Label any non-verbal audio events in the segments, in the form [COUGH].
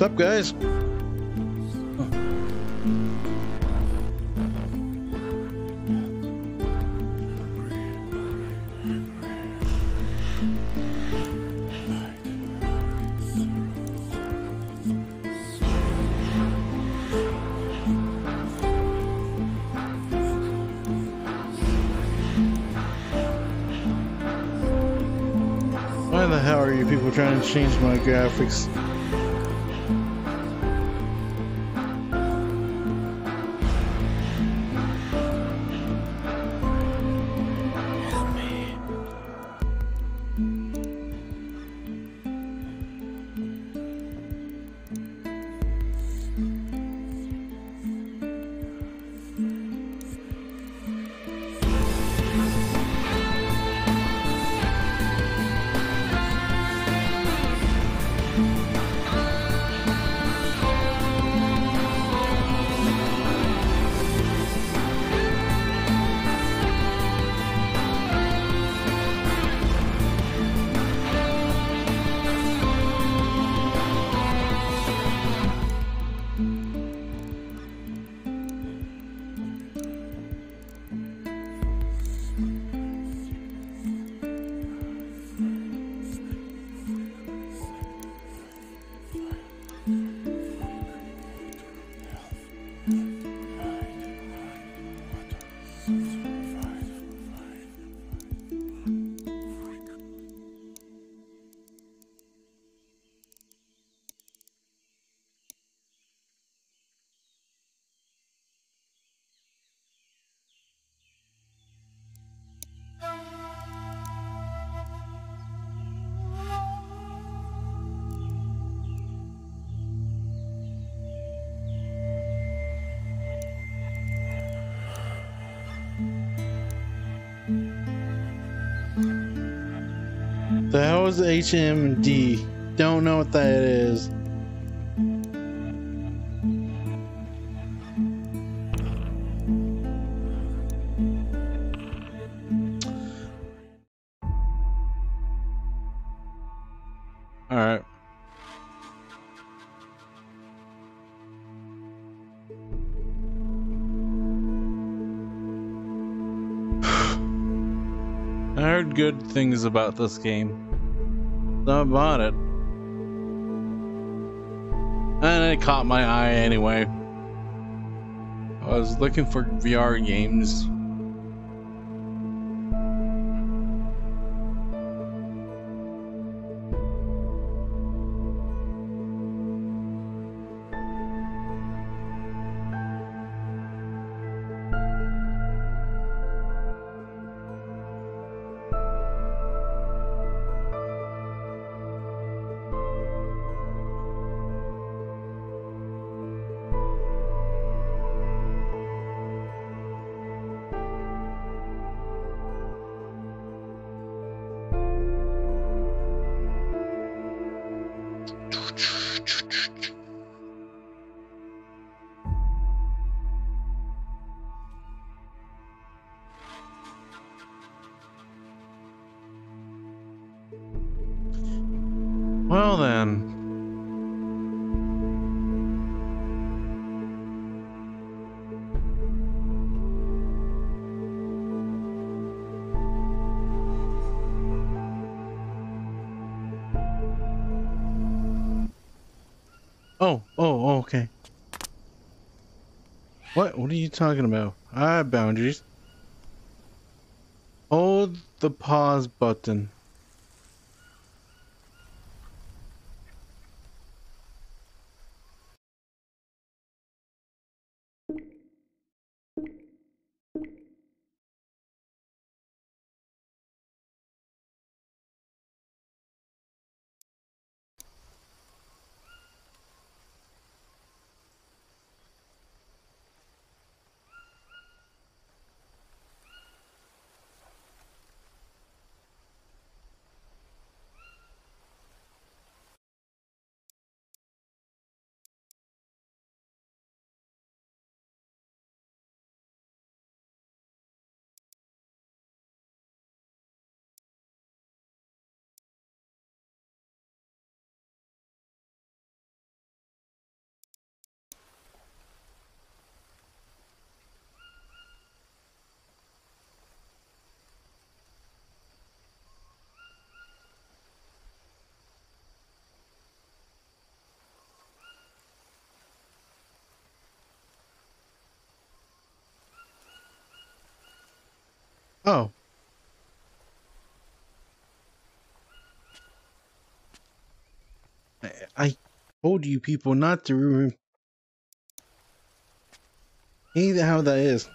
What's up, guys? Why the hell are you people trying to change my graphics? HMD? Don't know what that is. Alright. [SIGHS] I heard good things about this game. I bought it. And it caught my eye anyway. I was looking for VR games. Talking about? I have boundaries. Hold the pause button. Oh. I, told you people not to. Hate how that is.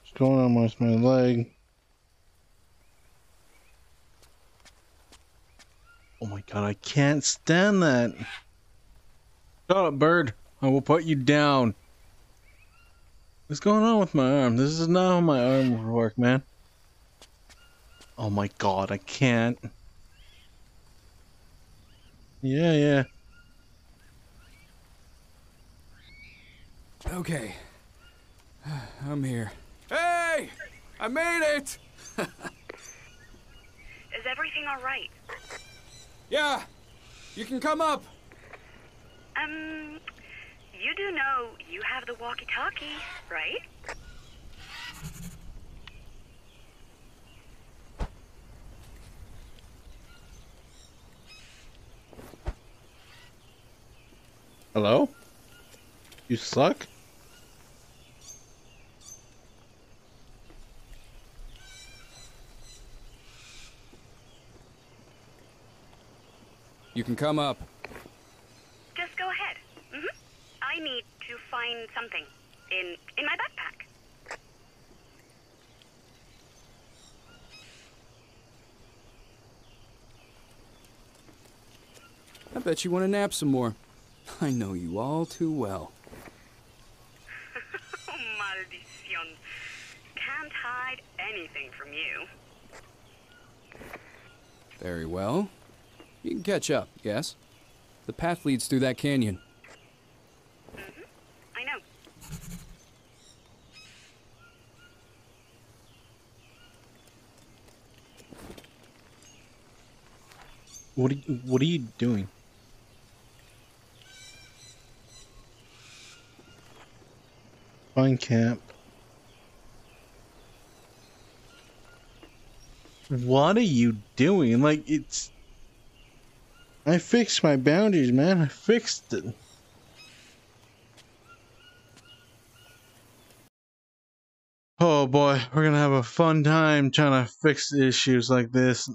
What's going on with my leg? Oh my god, I can't stand that. Shut up, bird. I will put you down. What's going on with my arm? This is not how my arm would work, man. Oh my god, I can't. Yeah, yeah. Okay. [SIGHS] I'm here. Hey! I made it! [LAUGHS] Is everything all right? Yeah! You can come up! Um, you do know you have the walkie-talkie, right? Hello? You suck? You can come up. Just go ahead. hmm I need to find something in in my backpack. I bet you want to nap some more. I know you all too well. [LAUGHS] Oh, maldición. Can't hide anything from you. Very well. You can catch up, yes? The path leads through that canyon. I know. What are you, what are you doing? Find camp. What are you doing? Like it's I fixed my boundaries, man. I fixed it. Oh boy, we're gonna have a fun time trying to fix issues like this.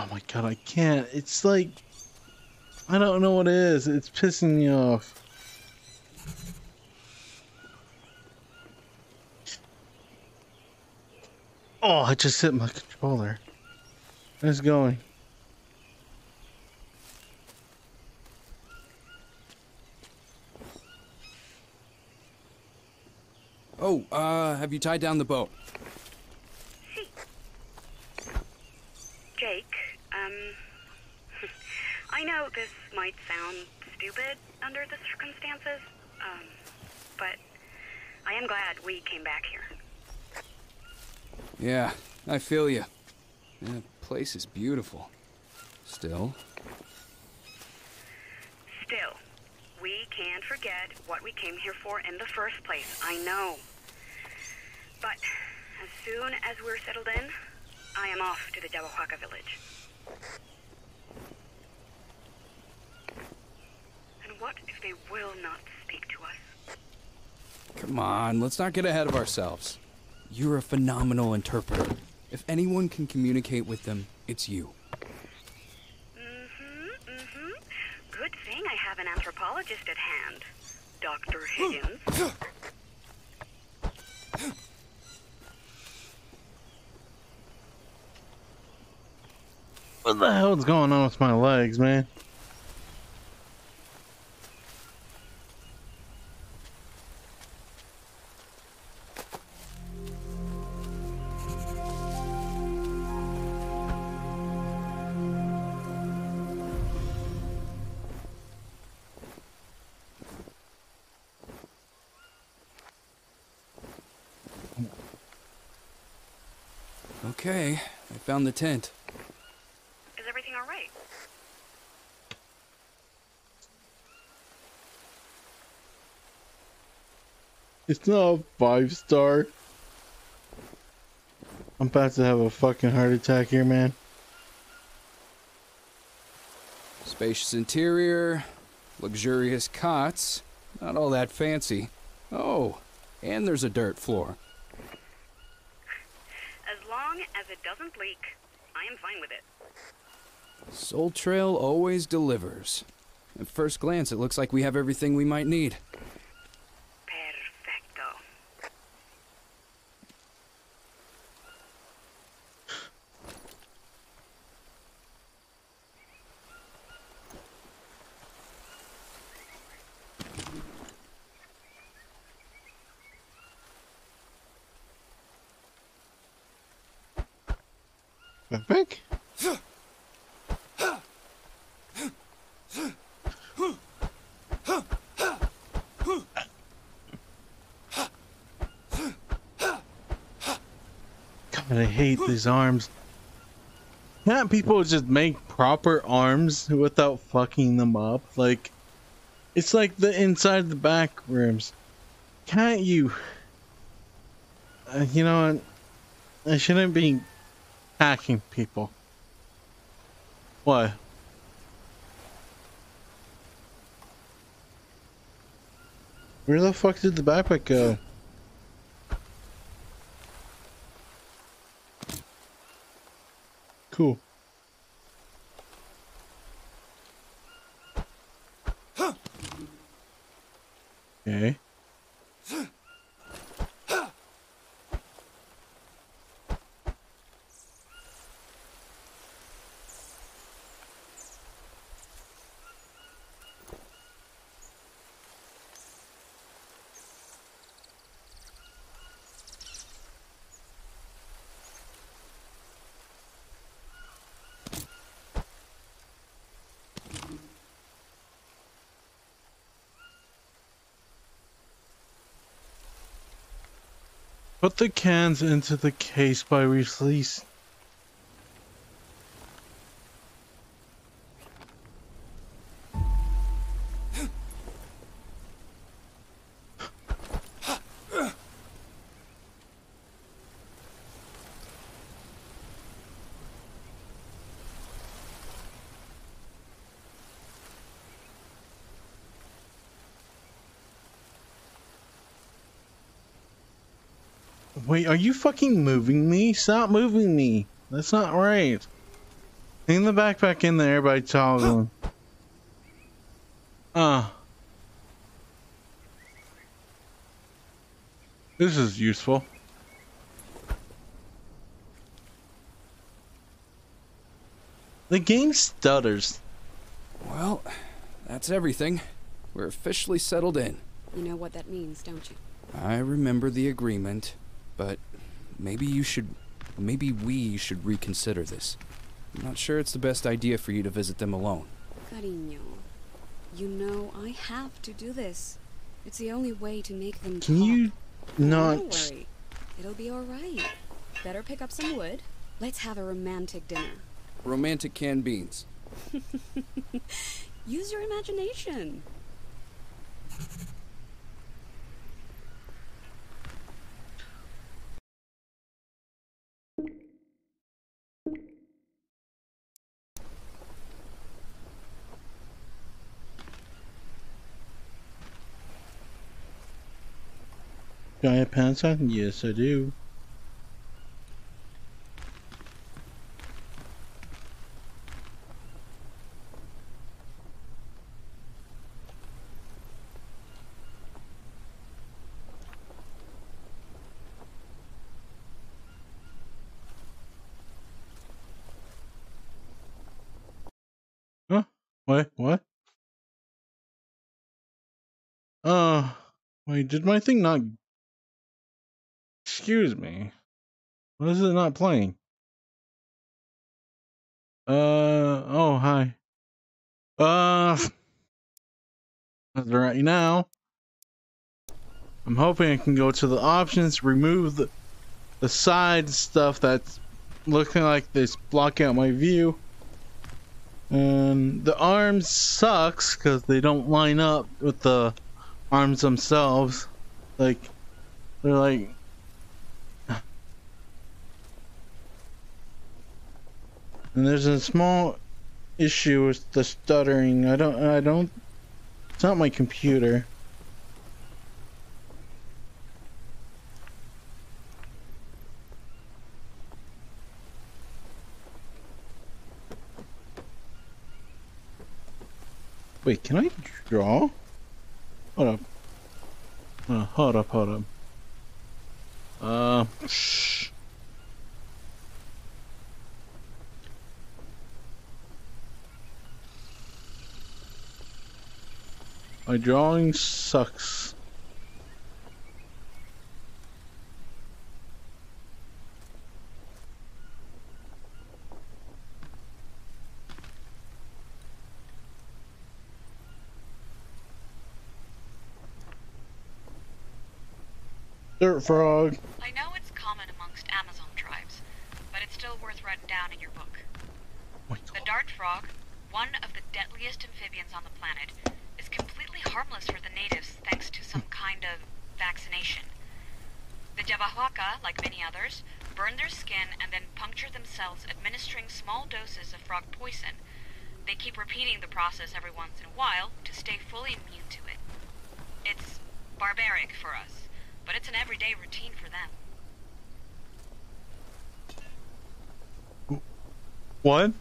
Oh my god, I can't. It's like I don't know what it is. It's pissing me off. Oh, I just hit my controller. It's going. Oh, uh, have you tied down the boat? See. Jake, I know this might sound stupid under the circumstances, um, but I am glad we came back here. Yeah, I feel you. The place is beautiful. Still. Still, we can't forget what we came here for in the first place. I know. But as soon as we're settled in, I am off to the Yabahuaca village. And what if they will not speak to us? Come on, let's not get ahead of ourselves. You're a phenomenal interpreter. If anyone can communicate with them, it's you. Mm-hmm, mm-hmm. Good thing I have an anthropologist at hand. Dr. Higgins. What the hell's going on with my legs, man? The tent. Is everything all right? It's not a five star. I'm about to have a fucking heart attack here, man. Spacious interior, luxurious cots, Not all that fancy. Oh, and there's a dirt floor. As long as it doesn't leak, I am fine with it. Soul Trail always delivers. At first glance, it looks like we have everything we might need. Perfecto. Backpack? Hate these arms. Can't people just make proper arms without fucking them up? Like, it's like the inside the back ribs. Can't you? Uh, you know? I shouldn't be hacking people. What? Where the fuck did the backpack go? Cool. Okay. Put the cans into the case by release. Wait, are you fucking moving me? Stop moving me. That's not right. Hang the backpack in there by toggling. [GASPS] Ah. This is useful. The game stutters. Well, that's everything. We're officially settled in. You know what that means, don't you? I remember the agreement, but maybe you should. Maybe we should reconsider this. I'm not sure it's the best idea for you to visit them alone. Cariño, you know I have to do this. It's the only way to make them Can talk. you not? Don't worry. It'll be alright. Better pick up some wood. Let's have a romantic dinner. Romantic canned beans. [LAUGHS] Use your imagination. Do I have pants on? Yes, I do. Huh? Wait, what? Uh, wait, did my thing not Excuse me. What is it not playing? Uh, oh, hi. Uh, right now, I'm hoping I can go to the options, remove the, the side stuff that's looking like this blocking out my view. And the arms sucks because they don't line up with the arms themselves. Like, they're like And there's a small issue with the stuttering. I don't, I don't, it's not my computer. Wait, can I draw? Hold up. Uh, hold up, hold up. Uh, shh. My drawing sucks. Dirt frog. I know it's common amongst Amazon tribes, but it's still worth writing down in your book. Wait, The dart frog, one of the deadliest amphibians on the planet, harmless for the natives thanks to some kind of vaccination. The Yabahuaca, like many others, burn their skin and then puncture themselves administering small doses of frog poison. They keep repeating the process every once in a while to stay fully immune to it. It's barbaric for us, but it's an everyday routine for them. What?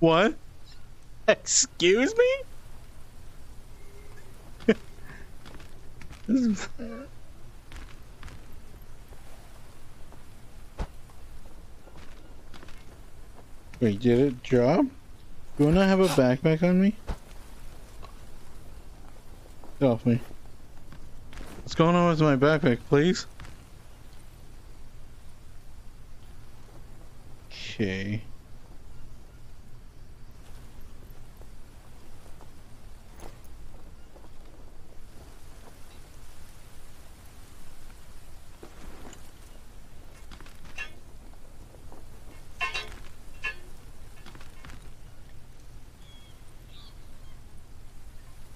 What? Excuse me? This is- Wait, did it drop? Do I not have a backpack on me? Get off me. What's going on with my backpack, please? Okay.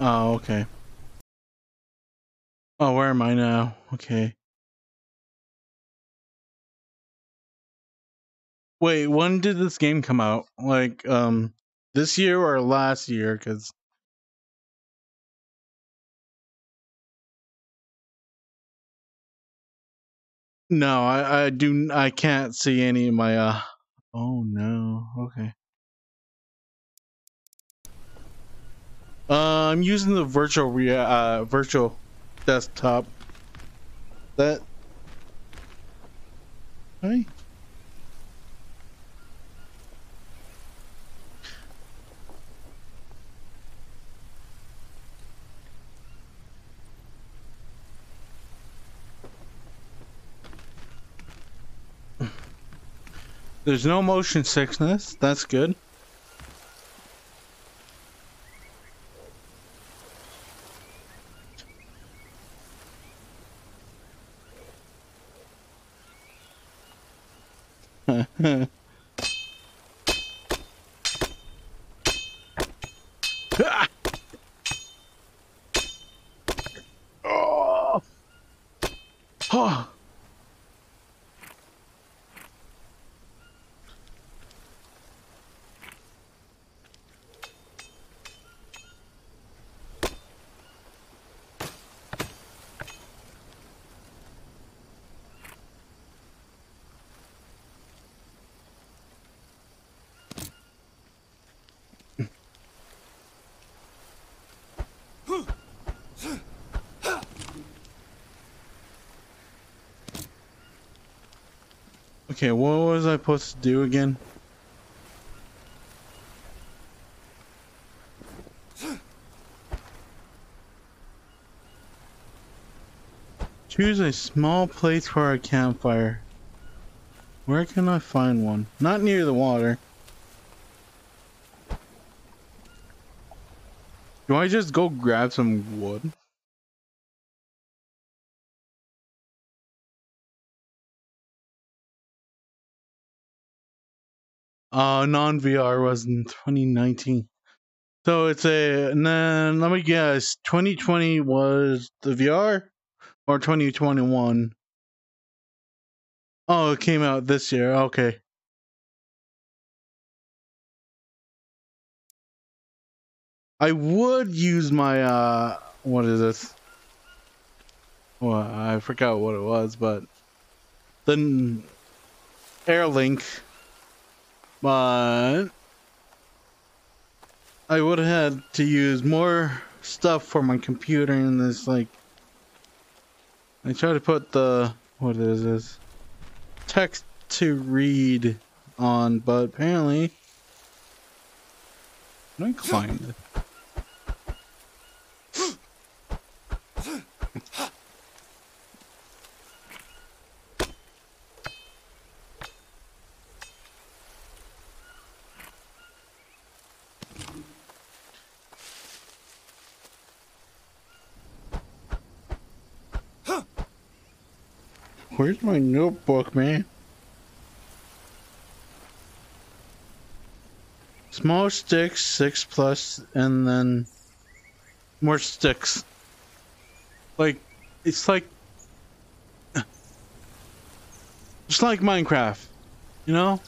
Oh, okay. Oh, where am I now? Okay. Wait, when did this game come out? Like, um, this year or last year? Because no, I, I do, I can't see any of my. uh Oh no. Okay. Uh, I'm using the virtual uh virtual desktop. That. Hi. There's no motion sickness. That's good. oh. Oh. Okay, what was I supposed to do again? Choose a small place for a campfire. Where can I find one? Not near the water. Do I just go grab some wood? Non VR was in 2019. So it's a, and then let me guess, 2020 was the VR or 2021? Oh, it came out this year. Okay. I would use my, uh, what is this? Well, I forgot what it was, but the Airlink but I would have had to use more stuff for my computer in this like I try to put the what is this? Text to read on, but apparently let me Where's my notebook, man? Small sticks, six plus, and then more sticks. Like, it's like. Just like Minecraft, you know?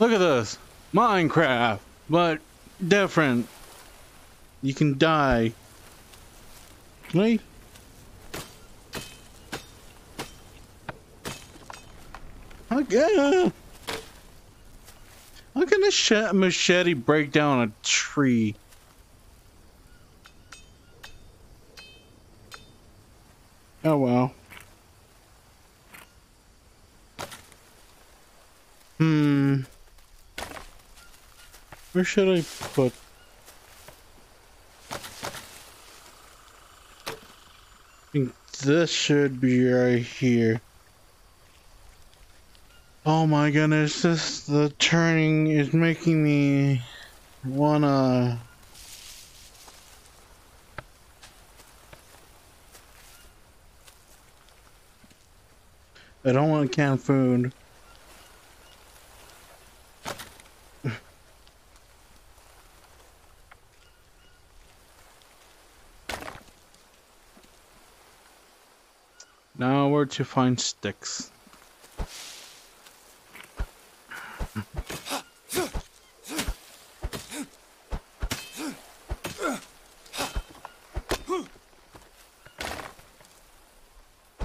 Look at this. Minecraft, but different. You can die. Can Okay. How can a machete break down a tree? Oh well. Hmm. Where should I put? I think this should be right here. Oh my goodness, this the turning is making me wanna I don't want canned food. [LAUGHS] now where to find sticks?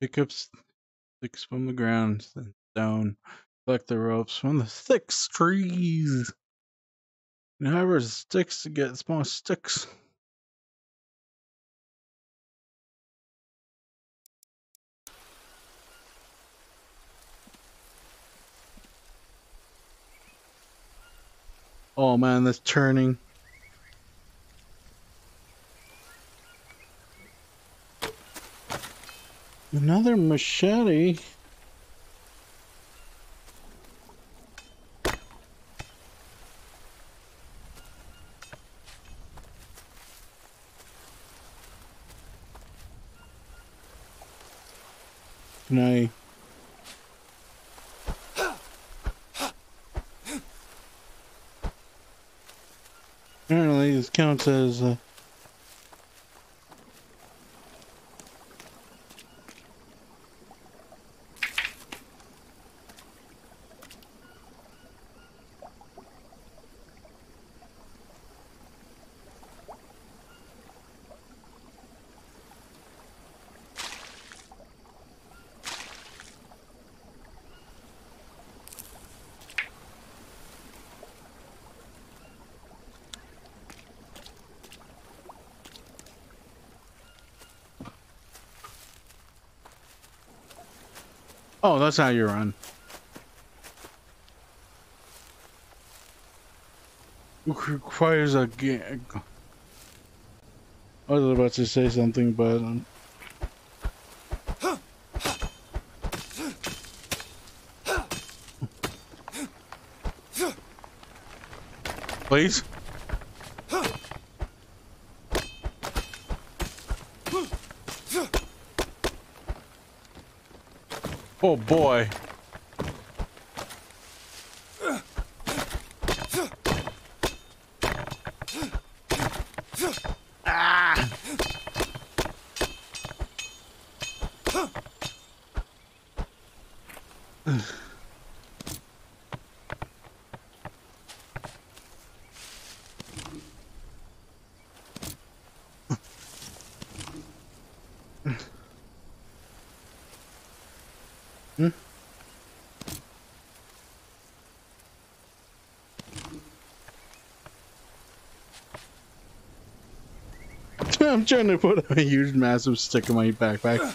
Pick up sticks from the ground, then down. Collect the ropes from the thick trees. And however, sticks to get small sticks. Oh man, that's turning. Another machete. Can I? Apparently, this counts as. Uh, that's how you run. Requires a. I was about to say something, but. Um... Please? Oh boy. I'm trying to put a huge, massive stick in my backpack.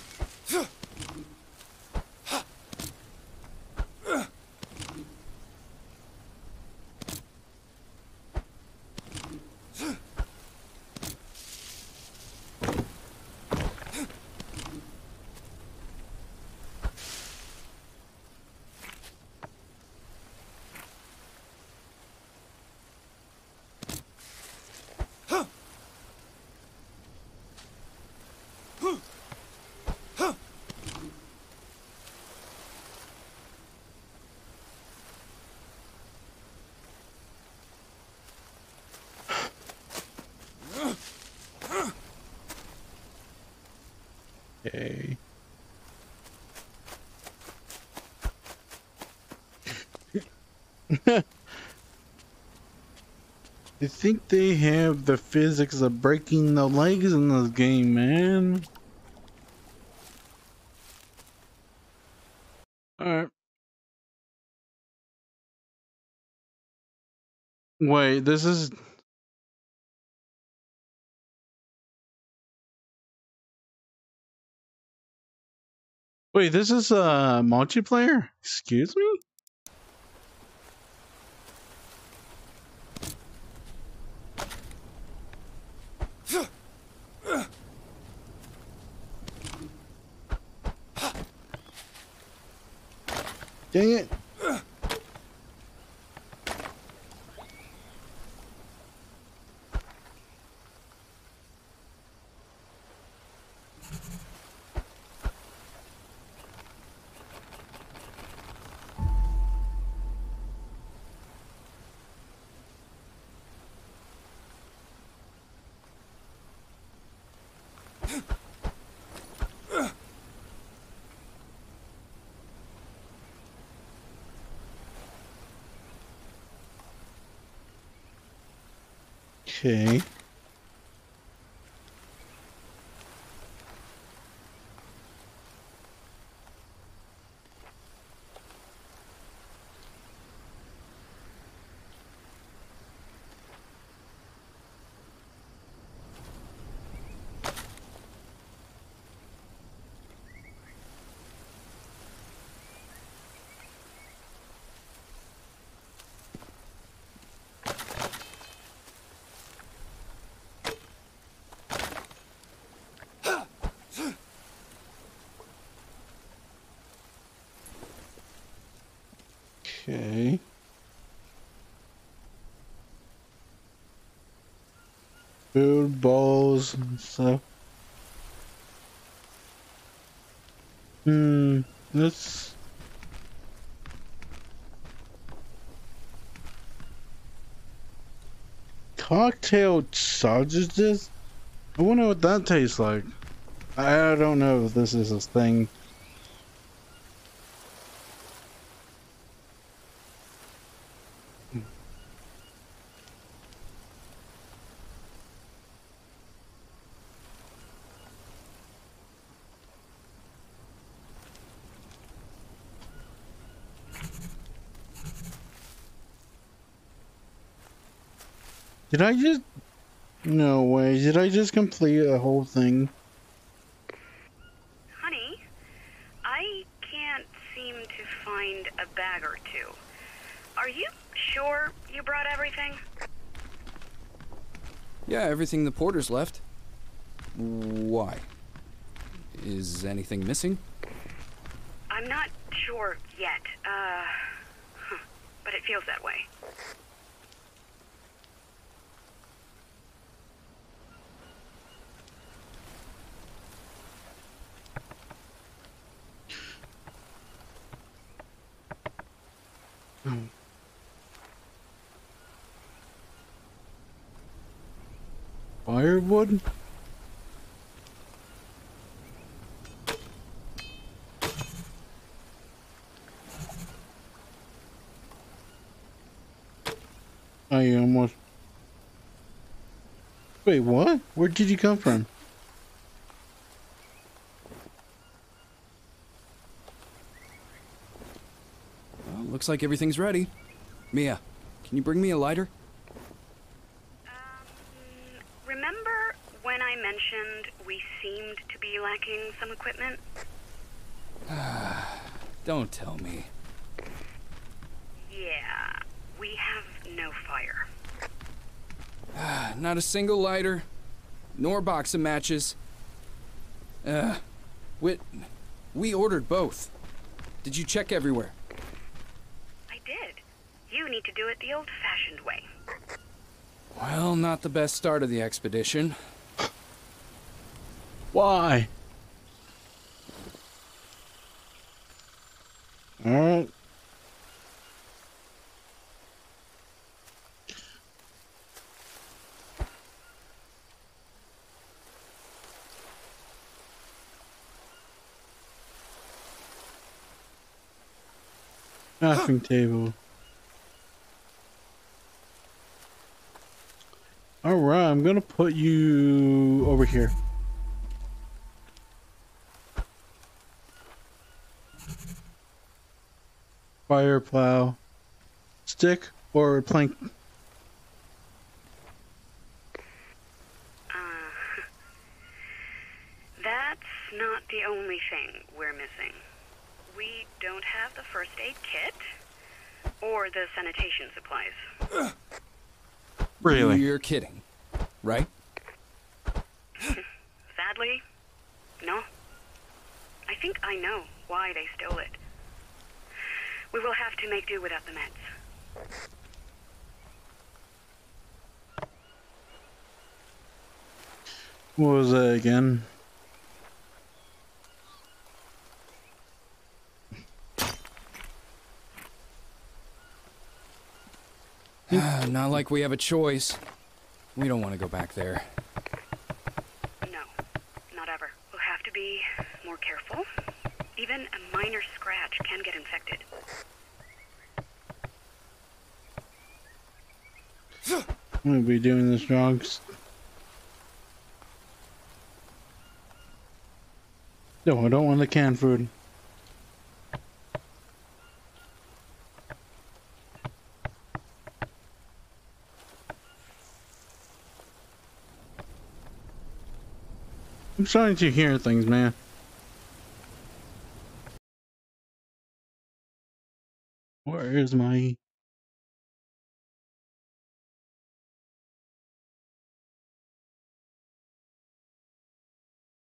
Okay. I think they have the physics of breaking the legs in this game, man. Alright. Wait, this is... Wait, this is uh multiplayer? Excuse me? Dang it. Okay. Okay. Food bowls and stuff. Hmm. Let's. Cocktail sausages? I wonder what that tastes like. I don't know if this is a thing. Did I just... No way. Did I just complete a whole thing? Honey, I can't seem to find a bag or two. Are you sure you brought everything? Yeah, everything the porters left. Why? Is anything missing? I'm not sure yet. Uh, but it feels that way. Firewood? I almost. Wait, what? Where did you come from? Well, looks like everything's ready. Mia, can you bring me a lighter? Um, remember when I mentioned we seemed to be lacking some equipment? Don't tell me. Yeah, we have no fire. Not a single lighter, nor box of matches. Uh, we, we ordered both. Did you check everywhere? I did. You need to do it the old fashioned way. Well, not the best start of the expedition. Why? Alright. Crafting table. Alright, I'm gonna put you over here. Fire plow. Stick or plank? Uh, that's not the only thing we're missing. We don't have the first aid kit or the sanitation supplies. Really? You're kidding, right? [LAUGHS] Sadly, no. I think I know why they stole it. We will have to make do without the meds. What was that again? Ah, not like we have a choice. We don't want to go back there. No, not ever. We'll have to be more careful. Even a minor scratch can get infected. I'm gonna be doing this wrong. No, I don't want the canned food. I'm starting to hear things, man. Where is my...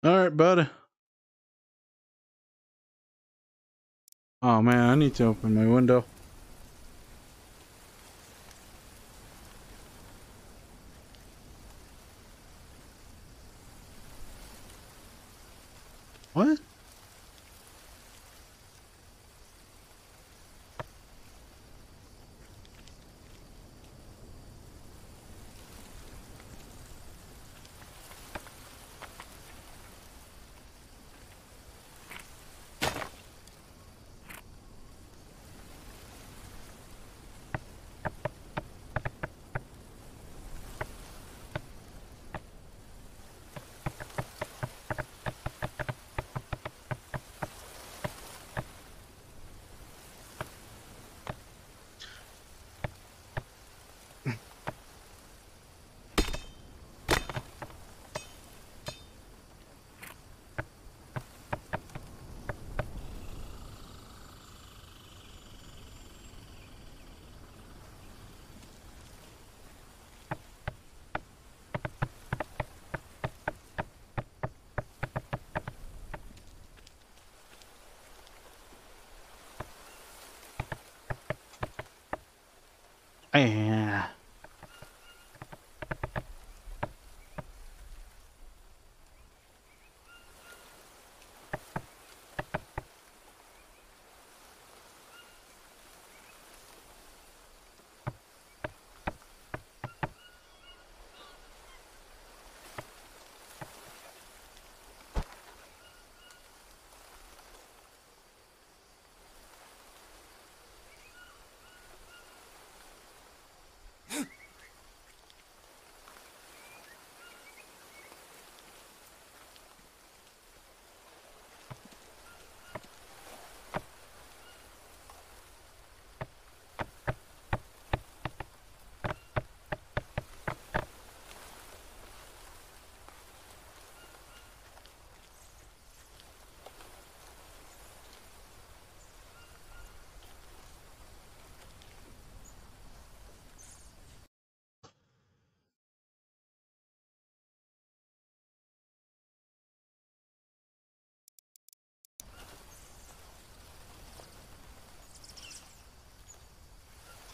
Alright, bud. Oh man, I need to open my window. What? Yeah.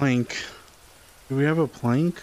Plank. Do we have a plank?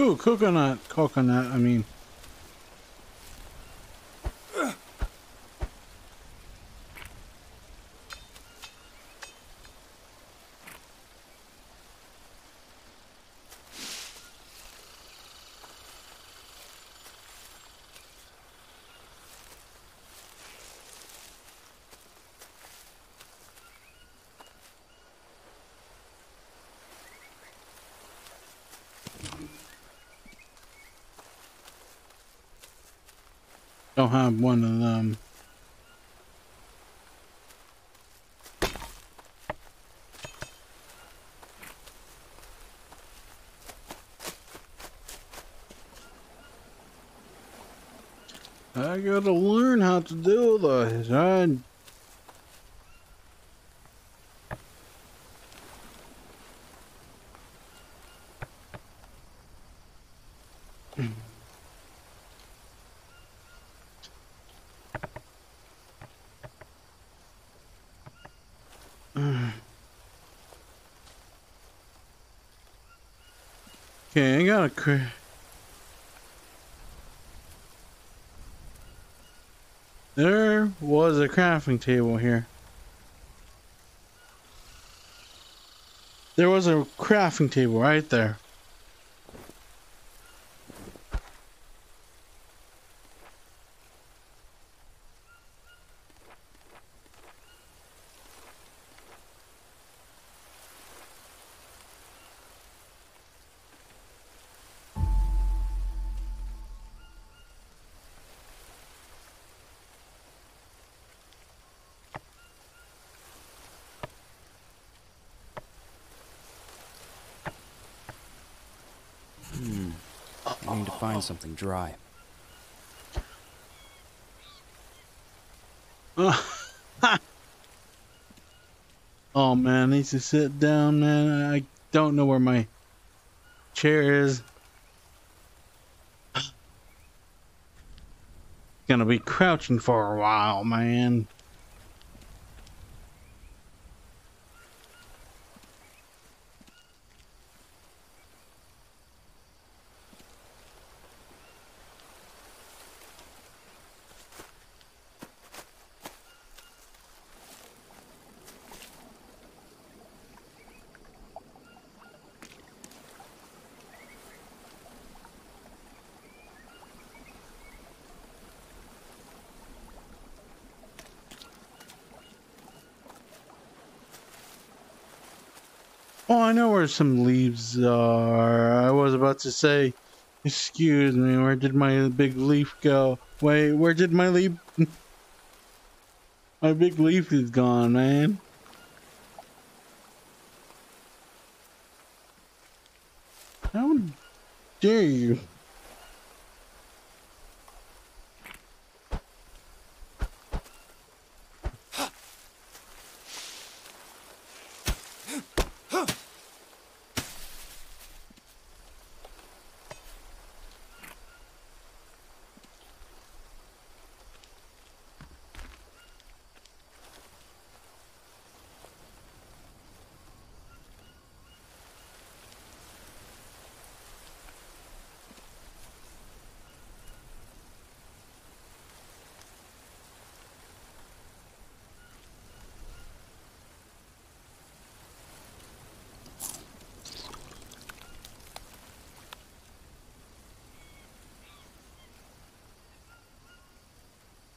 Ooh, coconut, coconut, I mean. Have one of them. I gotta learn how to do this. I Okay, I got a There was a crafting table here. There was a crafting table right there. Something dry. [LAUGHS] Oh man, I need to sit down, man. I don't know where my chair is. [SIGHS] Gonna be crouching for a while, man. Oh, I know where some leaves are. I was about to say, excuse me, where did my big leaf go? Wait, where did my leaf? [LAUGHS] my big leaf is gone, man.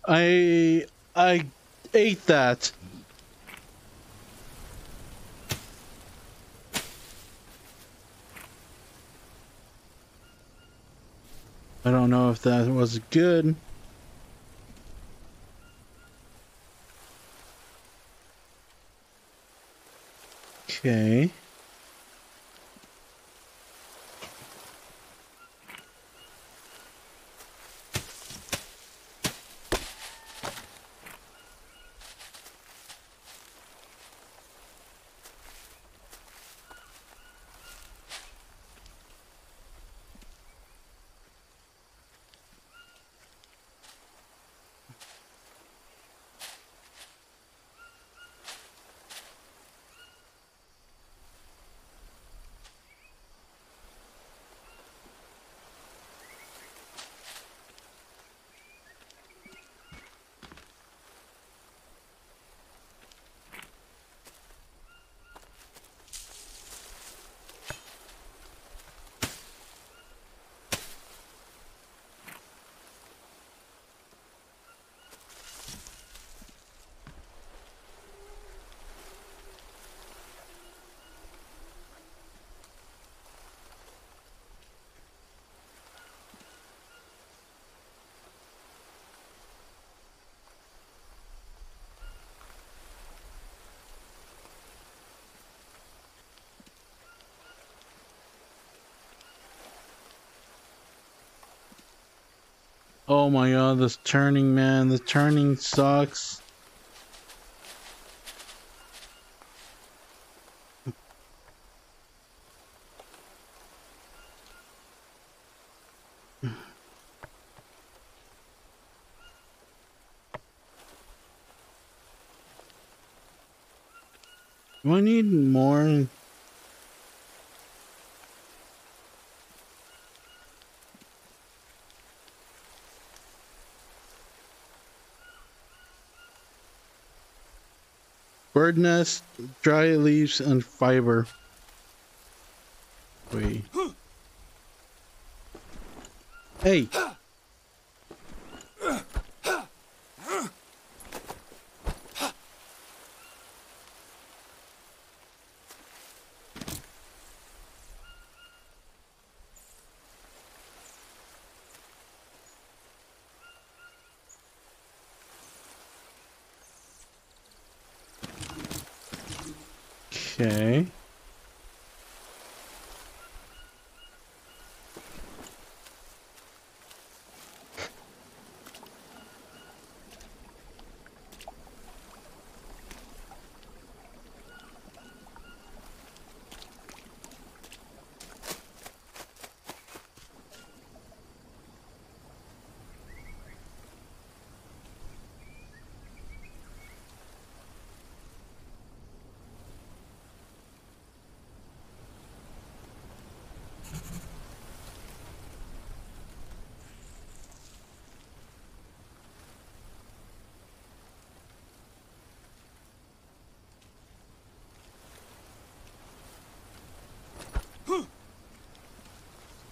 I I ate that. I don't know if that was good. Okay. Oh my god, this turning, man. The turning sucks. Do I need more? Bird nest, dry leaves, and fiber. Wait. Hey! Okay.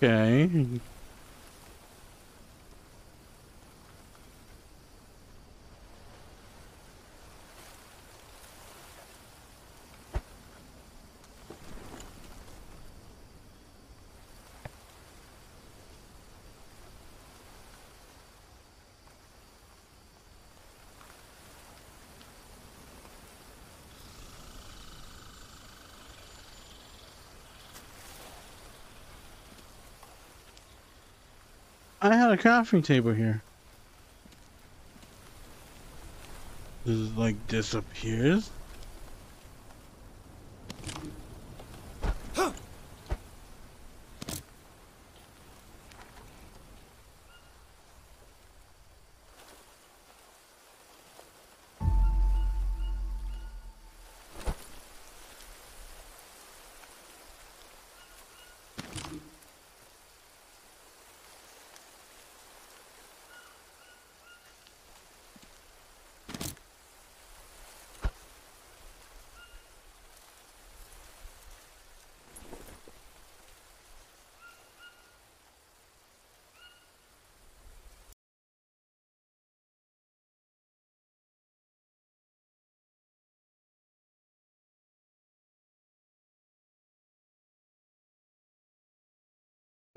Okay. I had a crafting table here. This is like disappears.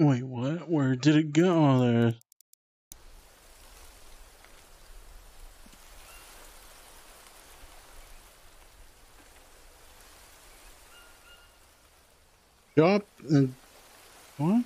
Wait, what? Where did it go? Oh, there. Drop and what?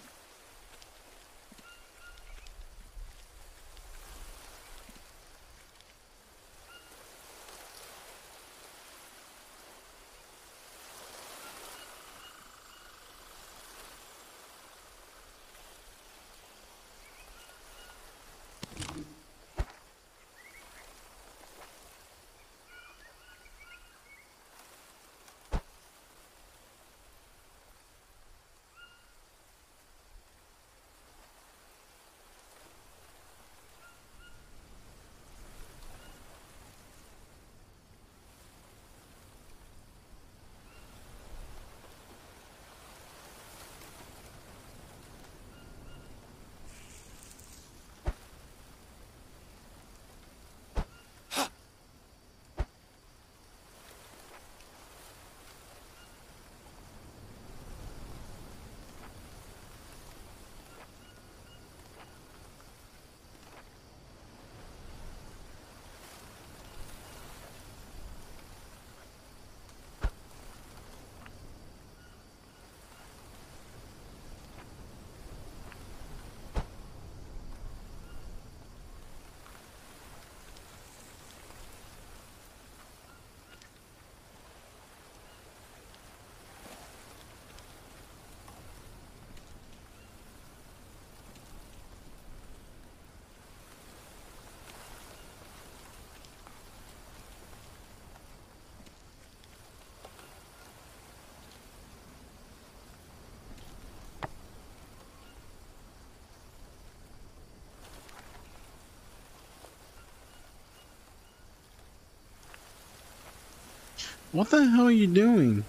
What the hell are you doing?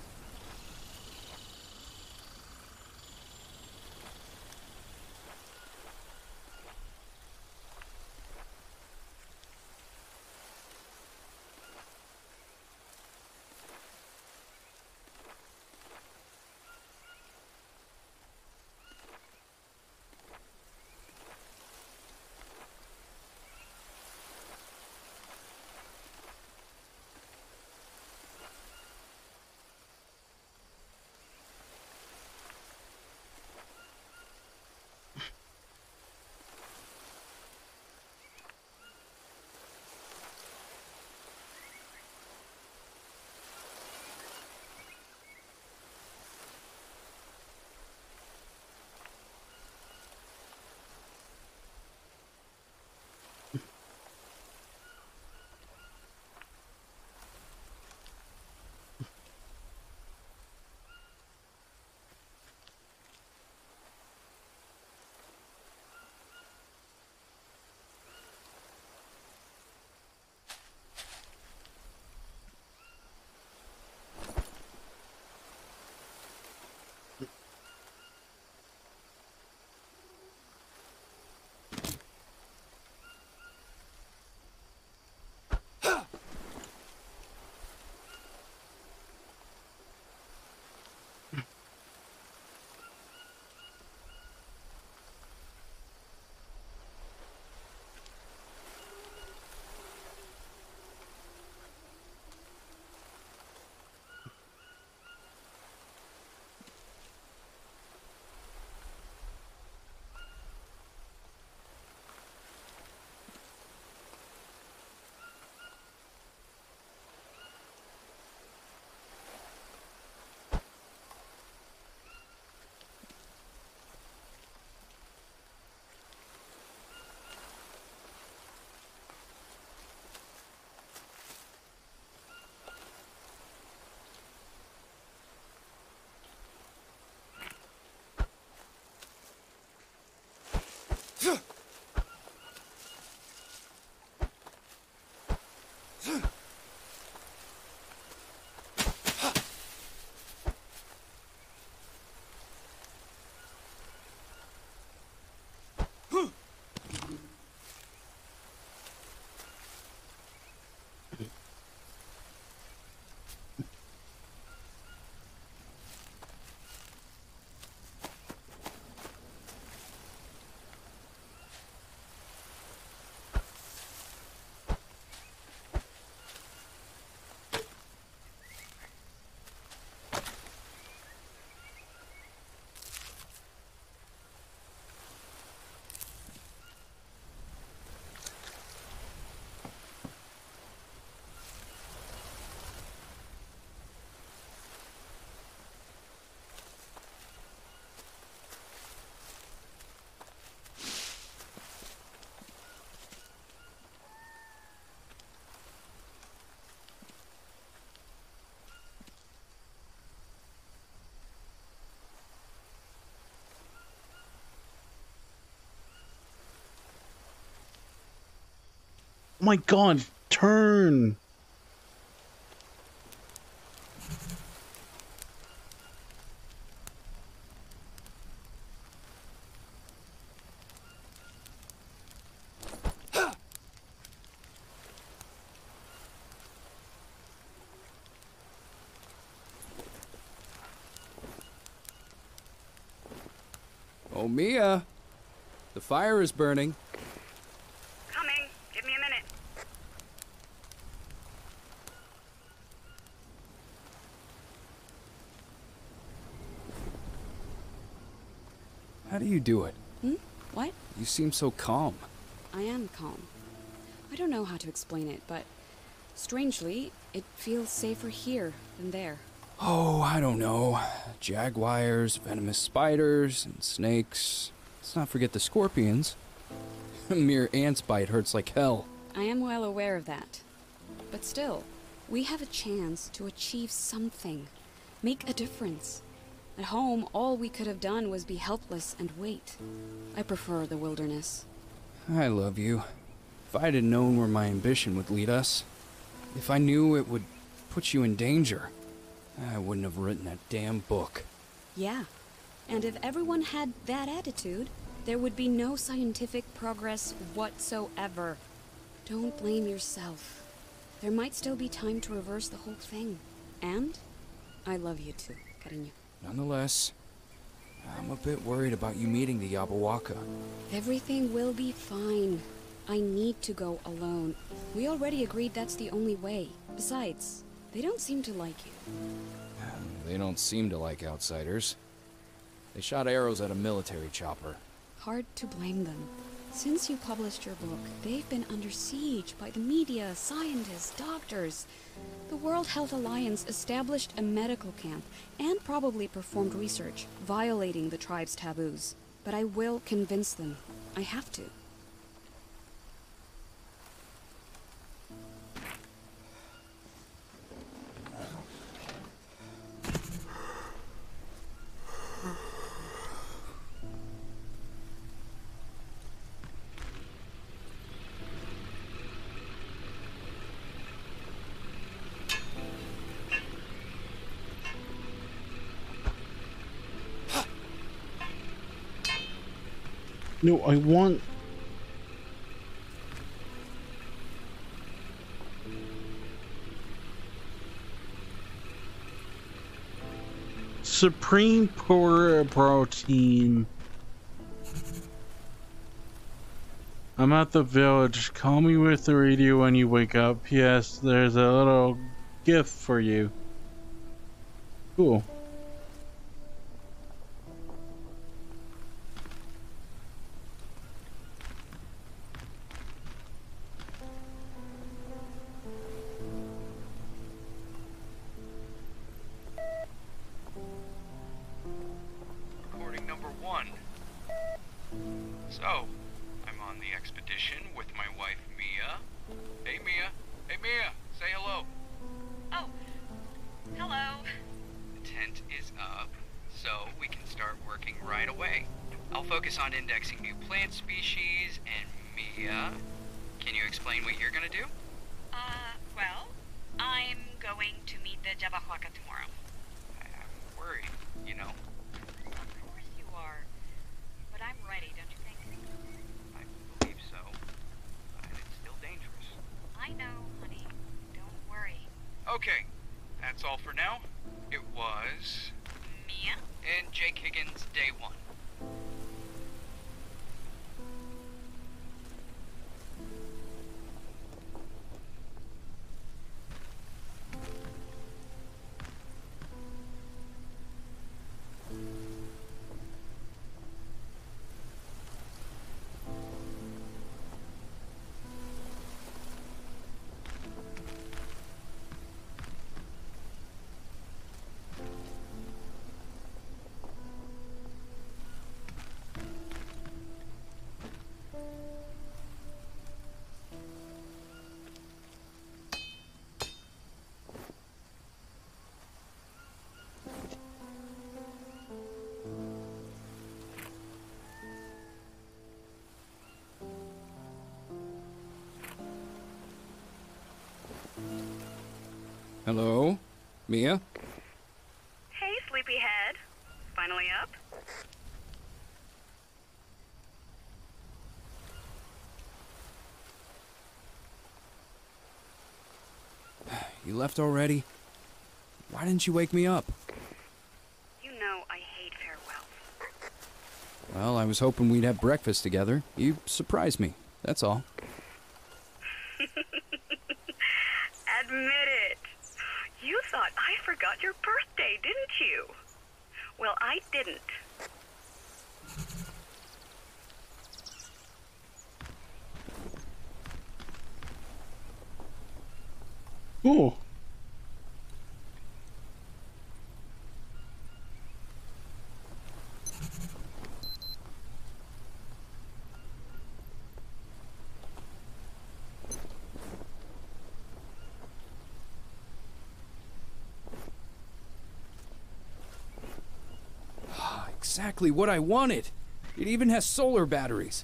Oh my god, turn! Oh, Mia! The fire is burning. Coming. Give me a minute. How do you do it? Hmm? What? You seem so calm. I am calm. I don't know how to explain it, but strangely, it feels safer here than there. Oh, I don't know. Jaguars, venomous spiders, and snakes. Let's not forget the scorpions. A [LAUGHS] mere ant's bite hurts like hell. I am well aware of that. But still, we have a chance to achieve something, make a difference. At home, all we could have done was be helpless and wait. I prefer the wilderness. I love you. If I'd have known where my ambition would lead us, if I knew it would put you in danger, I wouldn't have written that damn book. Yeah. And if everyone had that attitude, there would be no scientific progress whatsoever. Don't blame yourself. There might still be time to reverse the whole thing. And I love you too, Cariño. Nonetheless, I'm a bit worried about you meeting the Yabahuaca. Everything will be fine. I need to go alone. We already agreed that's the only way. Besides, they don't seem to like you. They don't seem to like outsiders. They shot arrows at a military chopper. Hard to blame them. Since you published your book, they've been under siege by the media, scientists, doctors. The World Health Alliance established a medical camp and probably performed research, violating the tribe's taboos. But I will convince them. I have to. No, I want. Supreme Protein. I'm at the village. Call me with the radio when you wake up. P.S. there's a little gift for you. Cool. Hello? Mia? Hey, sleepyhead. Finally up? [SIGHS] You left already? Why didn't you wake me up? You know I hate farewells. Well, I was hoping we'd have breakfast together. You surprised me, that's all. Admit it. You thought I forgot your birthday, didn't you? Well, I didn't. Cool. Exactly what I wanted. It even has solar batteries.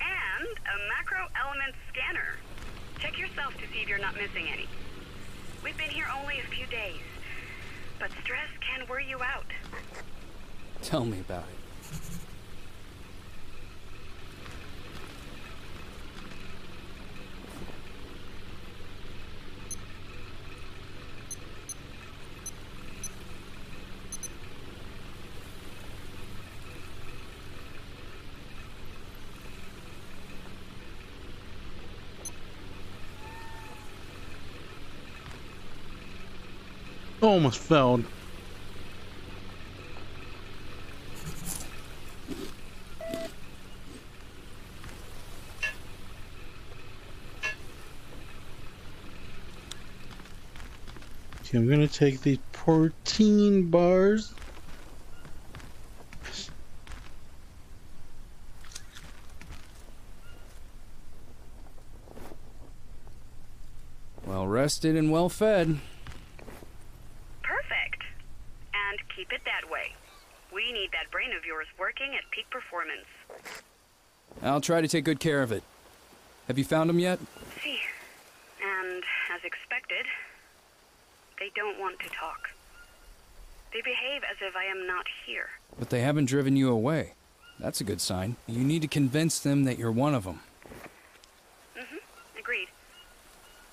And a macro element scanner. Check yourself to see if you're not missing any. We've been here only a few days, but stress can wear you out. Tell me about it. Almost fell. Okay, I'm gonna take these protein bars. Well rested and well fed. Perfect. And keep it that way. We need that brain of yours working at peak performance. I'll try to take good care of it. Have you found them yet? See, and as expected, they don't want to talk. They behave as if I am not here. But they haven't driven you away. That's a good sign. You need to convince them that you're one of them. Mm-hmm. Agreed.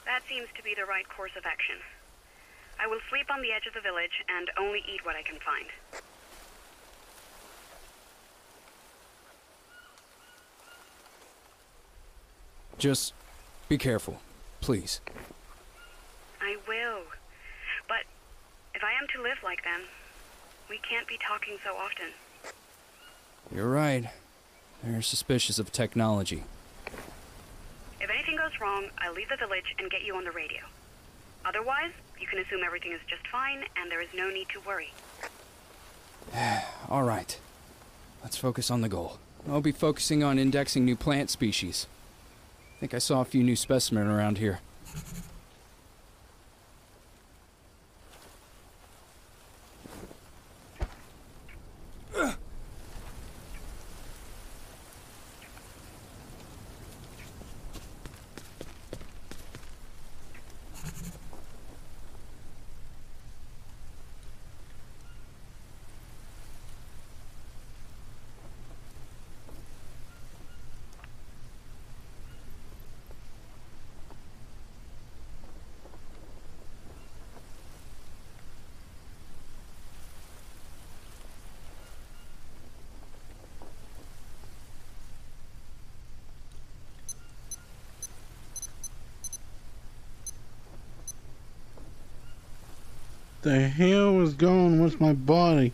That seems to be the right course of action. I will sleep on the edge of the village and only eat what I can find. Just be careful, please. I will. But if I am to live like them, we can't be talking so often. You're right. They're suspicious of technology. If anything goes wrong, I'll leave the village and get you on the radio. Otherwise, you can assume everything is just fine and there is no need to worry. [SIGHS] All right. Let's focus on the goal. I'll be focusing on indexing new plant species. I think I saw a few new specimens around here. The hell is going with my body?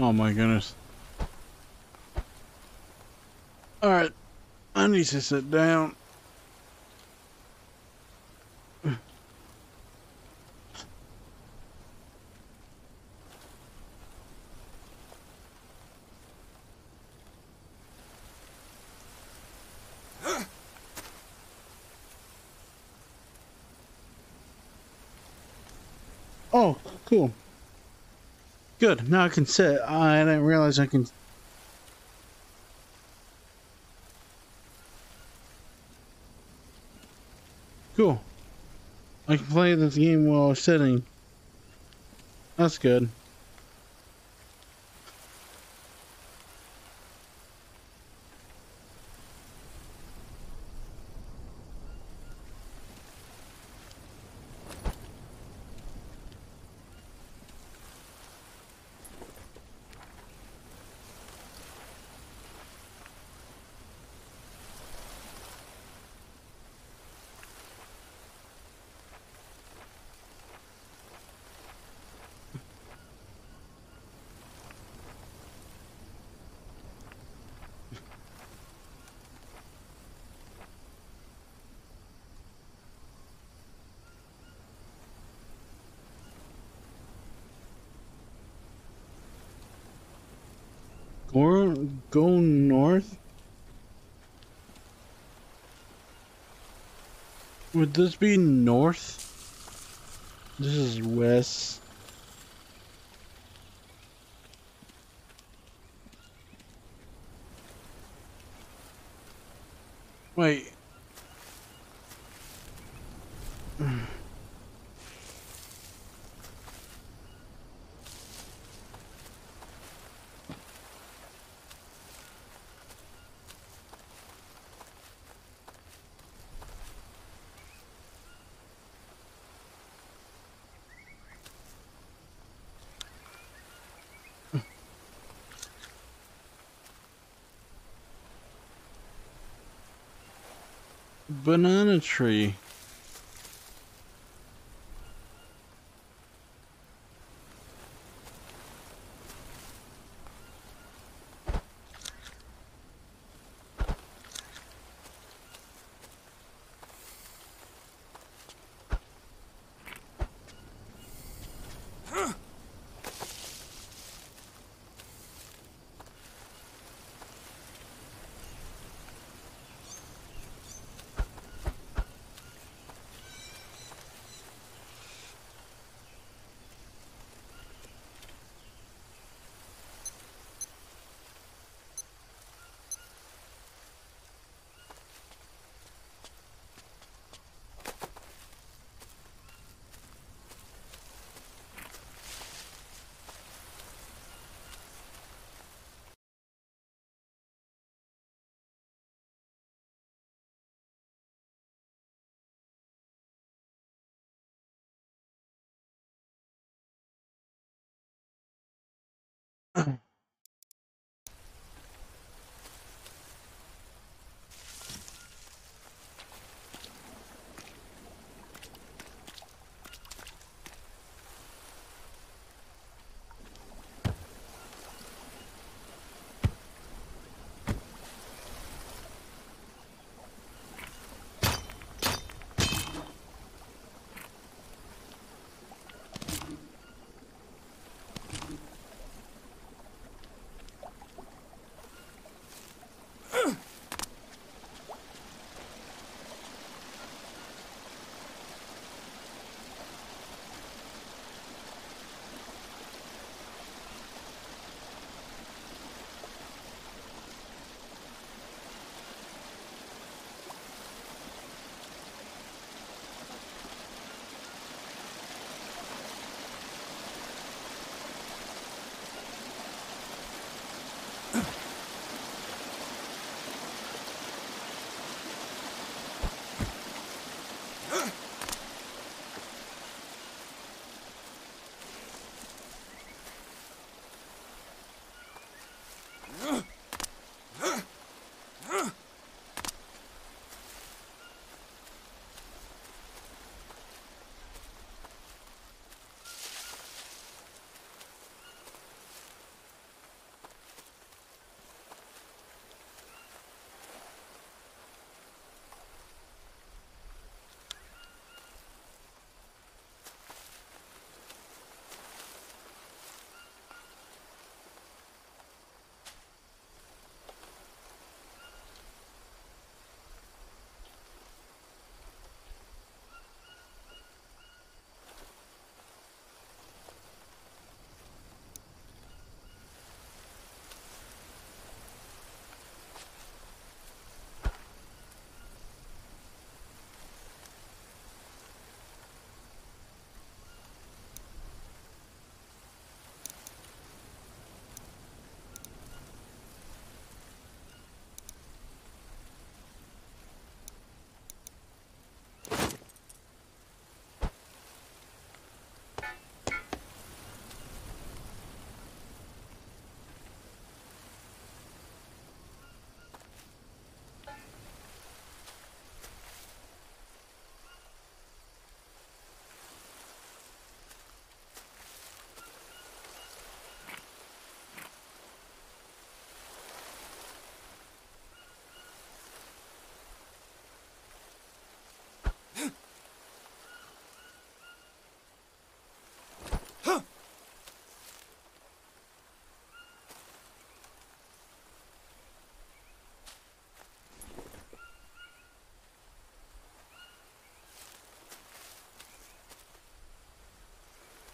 Oh my goodness. Alright. I need to sit down. Oh, cool. Good. Now I can sit. I didn't realize I can. Cool. I can play this game while sitting. That's good. Or go north? Would this be north? This is west. Wait. Banana tree.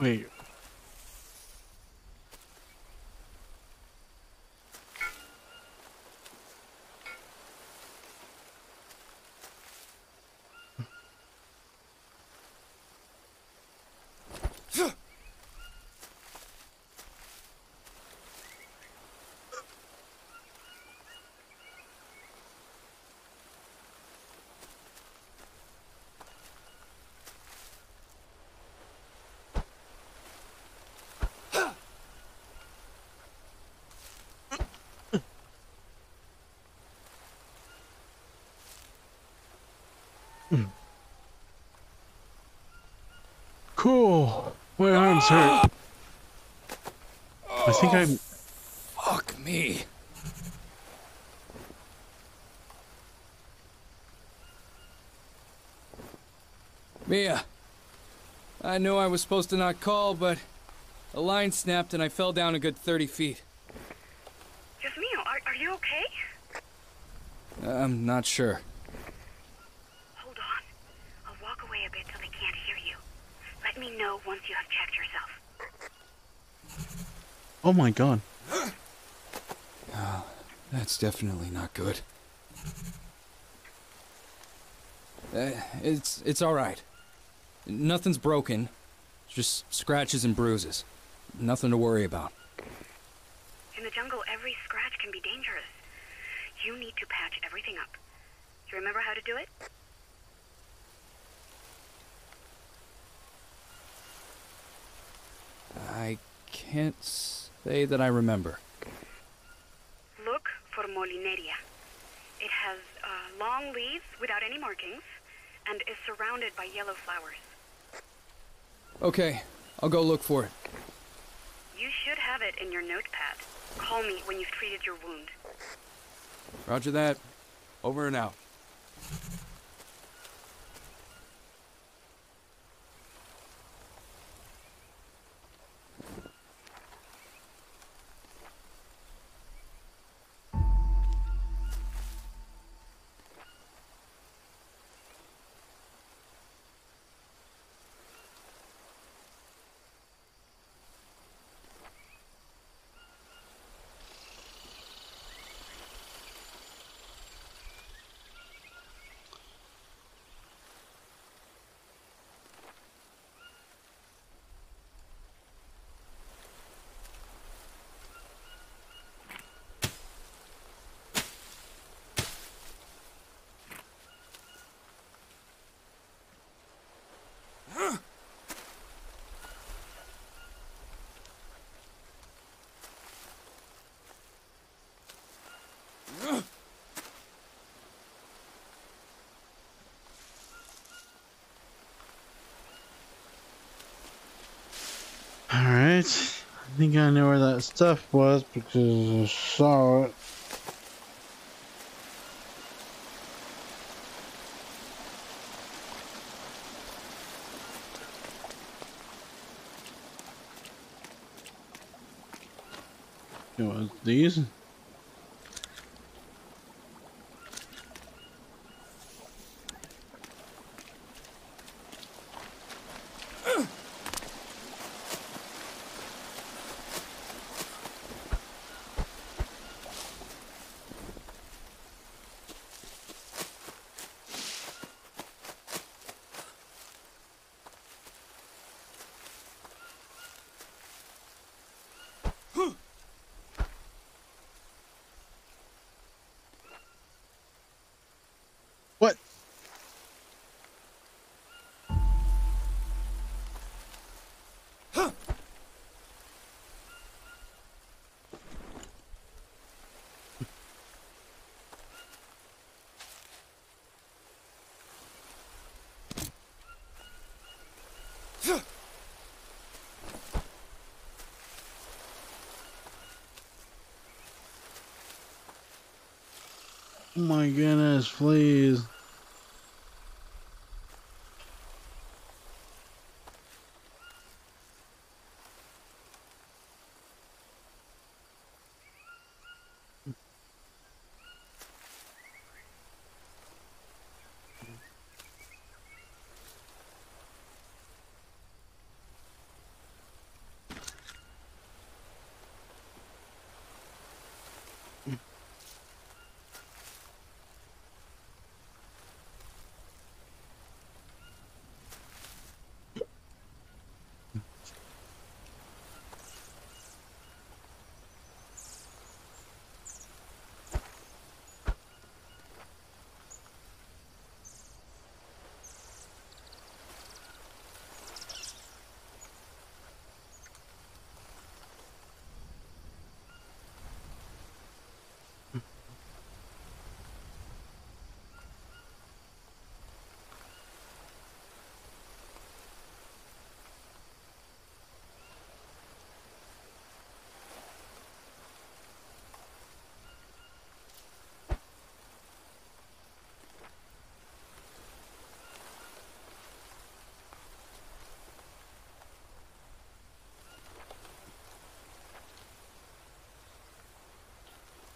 Wait. Cool. My arms hurt. I think I'm. Oh, fuck me. Mia. I know I was supposed to not call, but a line snapped and I fell down a good 30 feet. Just Mio, are, are you okay? I'm not sure. Hold on. I'll walk away a bit so they can't hear you. Let me know once you have checked yourself. Oh my god. That's definitely not good. Uh, it's it's all right. Nothing's broken. Just scratches and bruises. Nothing to worry about. In the jungle, every scratch can be dangerous. You need to patch everything up. Do you remember how to do it? I can't say that I remember. Look for Molineria. It has uh, long leaves without any markings and is surrounded by yellow flowers. Okay, I'll go look for it. You should have it in your notepad. Call me when you've treated your wound. Roger that. Over and out. Alright. I think I know where that stuff was because I saw it. It was these? My goodness, please.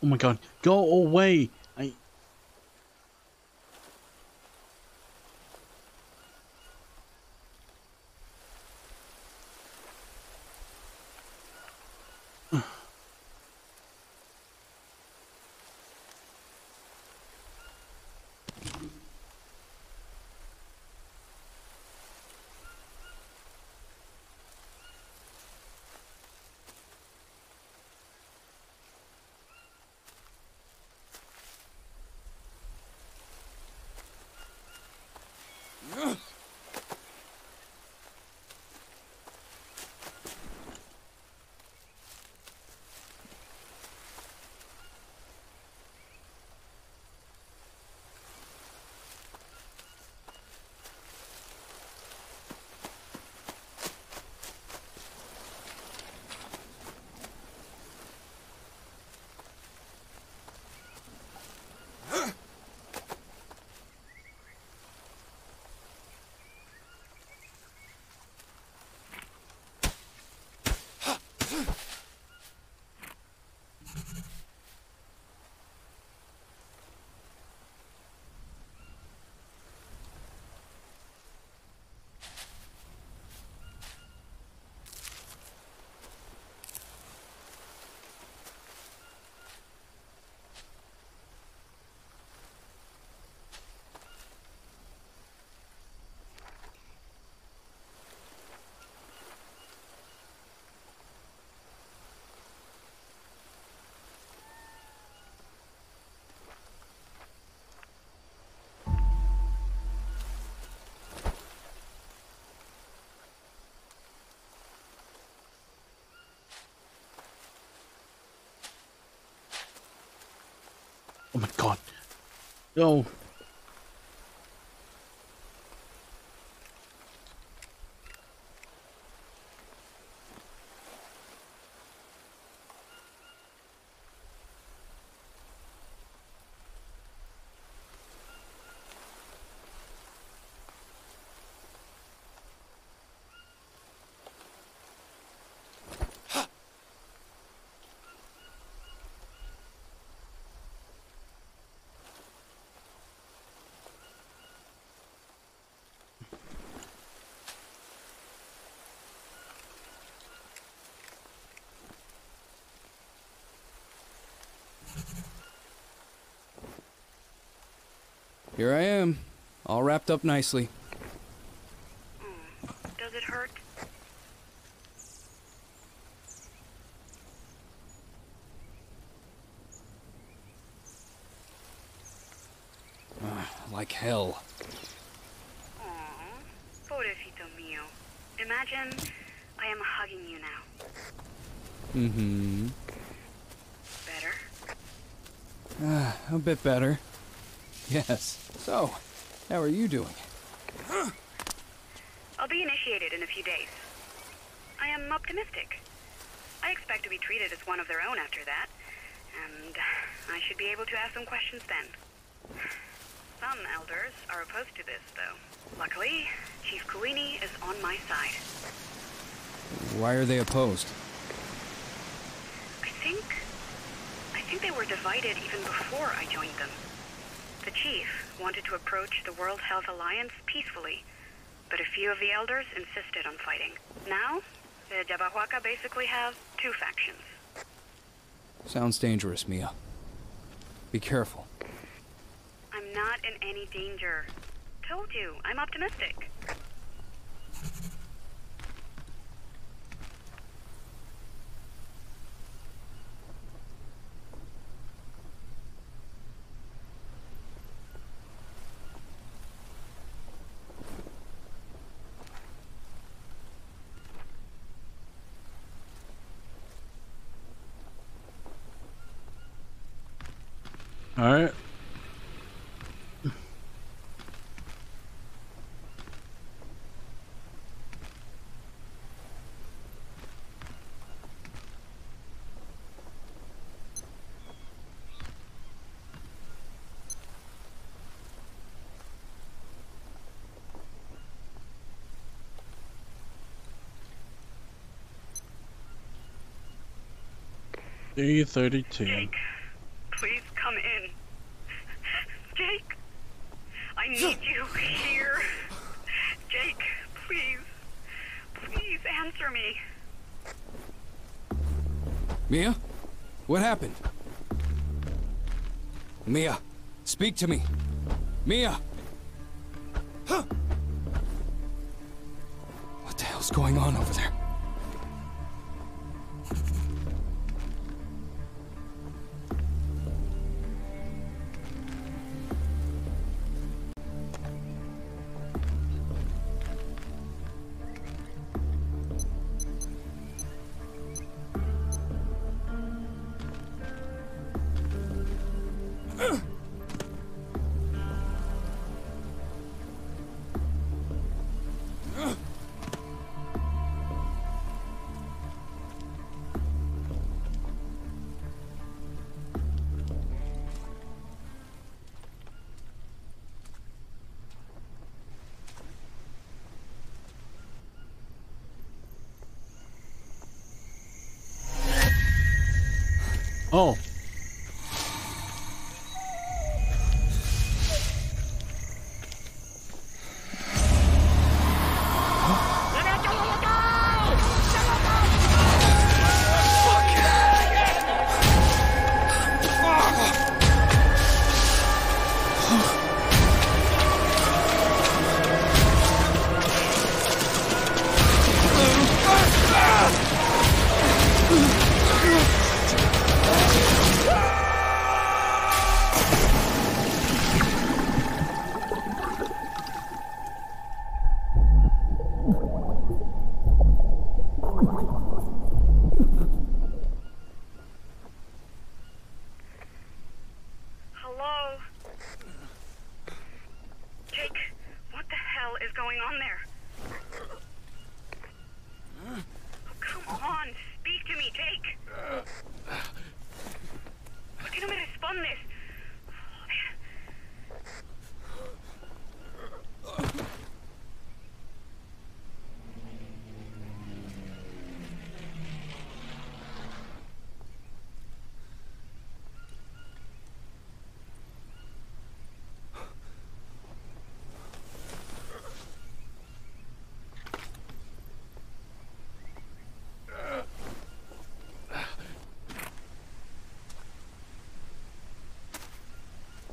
Oh my god, go away! Oh my god. No. Here I am, all wrapped up nicely. Does it hurt? Like hell. Aww, pobrecito mío. Imagine I am hugging you now. Mm-hmm. Better? Ah, a bit better. Yes. So, how are you doing? I'll be initiated in a few days. I am optimistic. I expect to be treated as one of their own after that, and I should be able to ask some questions then. Some elders are opposed to this, though. Luckily, Chief Kuini is on my side. Why are they opposed? I think... I think they were divided even before I joined them. The chief wanted to approach the World Health Alliance peacefully, but a few of the elders insisted on fighting. Now, the Yabahuaca basically have two factions. Sounds dangerous, Mia. Be careful. I'm not in any danger told you, I'm optimistic. All right. D32. Jake, please come in. Jake, I need you here. Jake, please, please answer me. Mia? What happened? Mia, speak to me. Mia! Huh. What the hell's going on over there? Oh.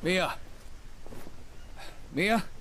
Mia! Mia?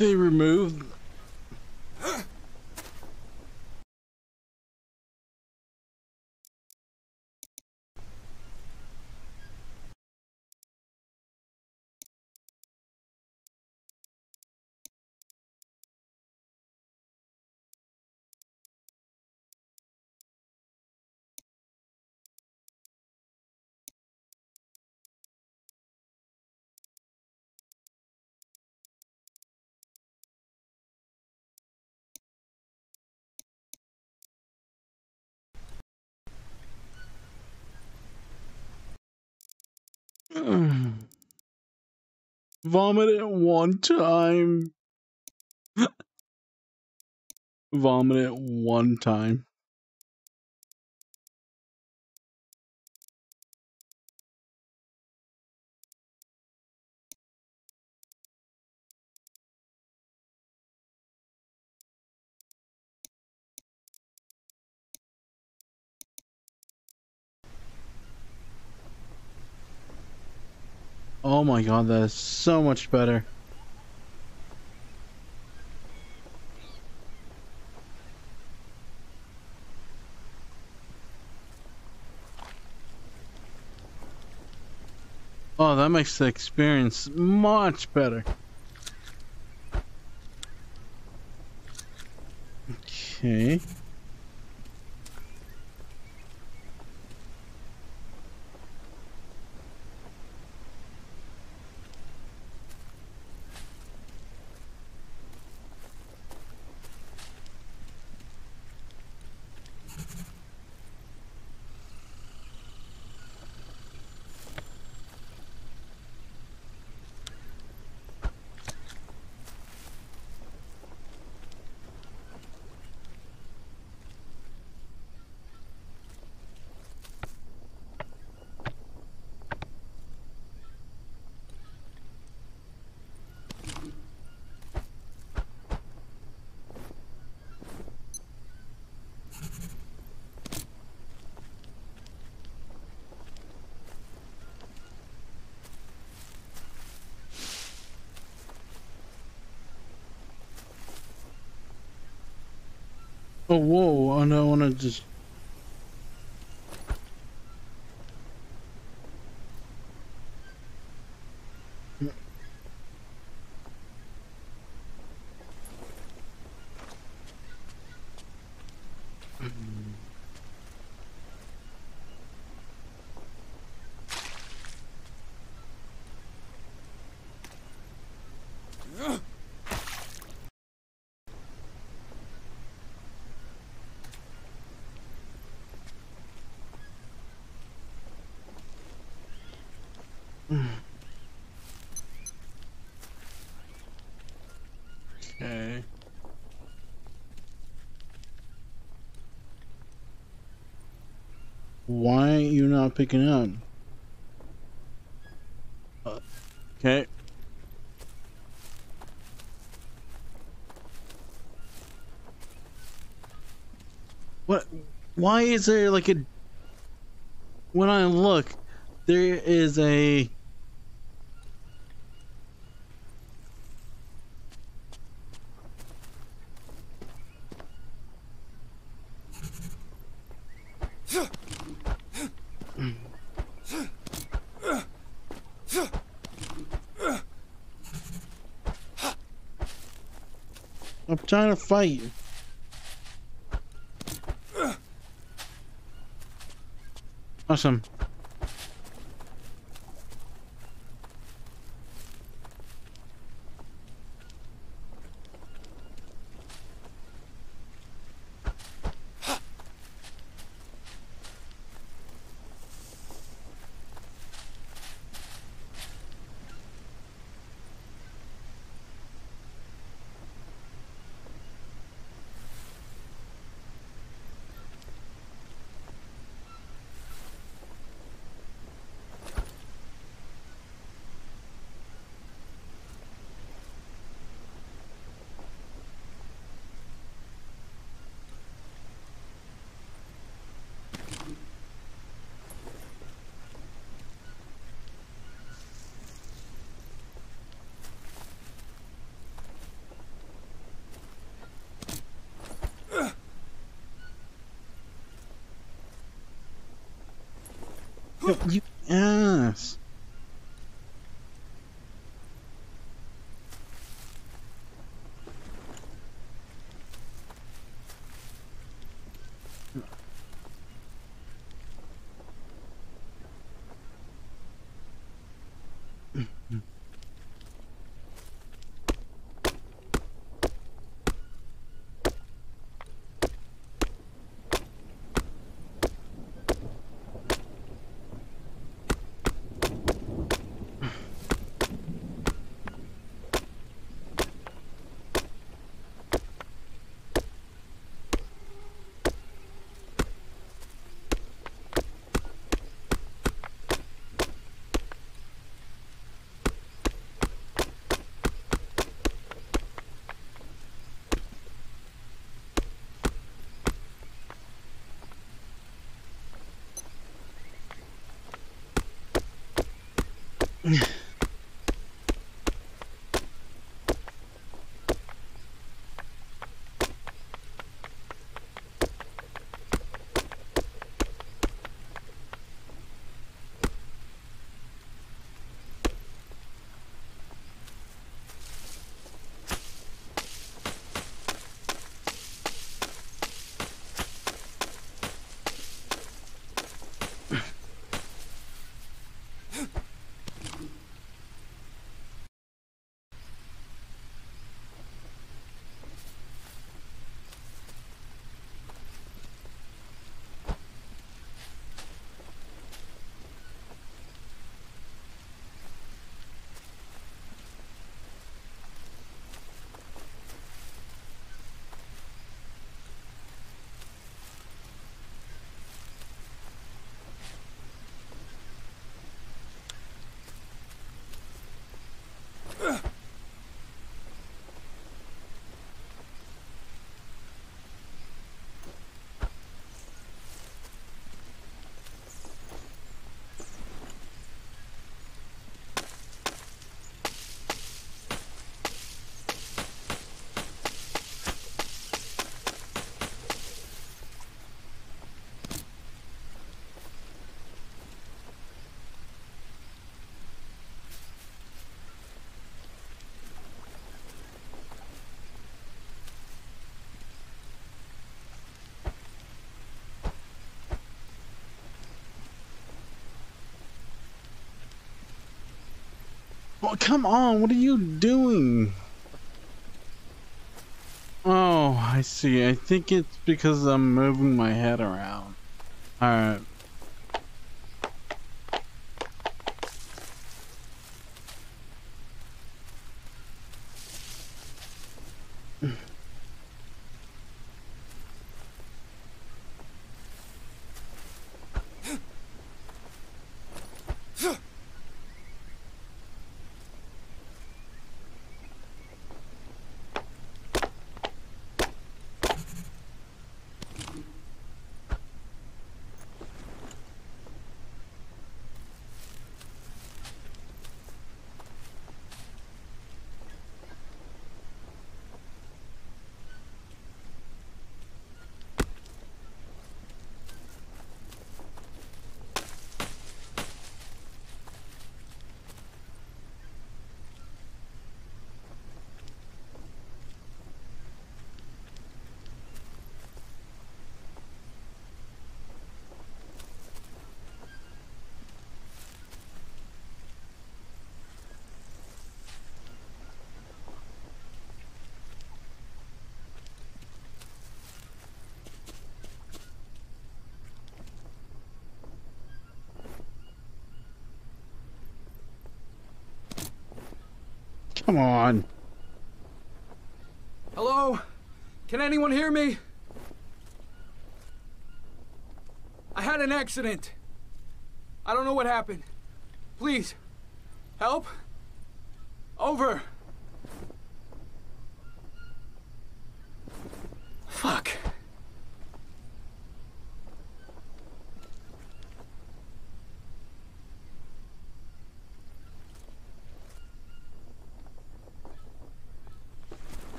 They removed Vomit it one time. [LAUGHS] Vomit it one time. Oh my god, that is so much better. Oh, that makes the experience much better. Okay. Oh, whoa, I don't want to just... Okay. Why are you not picking up? Uh, okay. What? Why is there like a... When I look, there is a... I'm trying to fight you. Awesome. You ass. 嗯。Come on, what are you doing? Oh, I see. I think it's because I'm moving my head around. Alright. Come on. Hello? Can anyone hear me? I had an accident. I don't know what happened. Please, help? Over.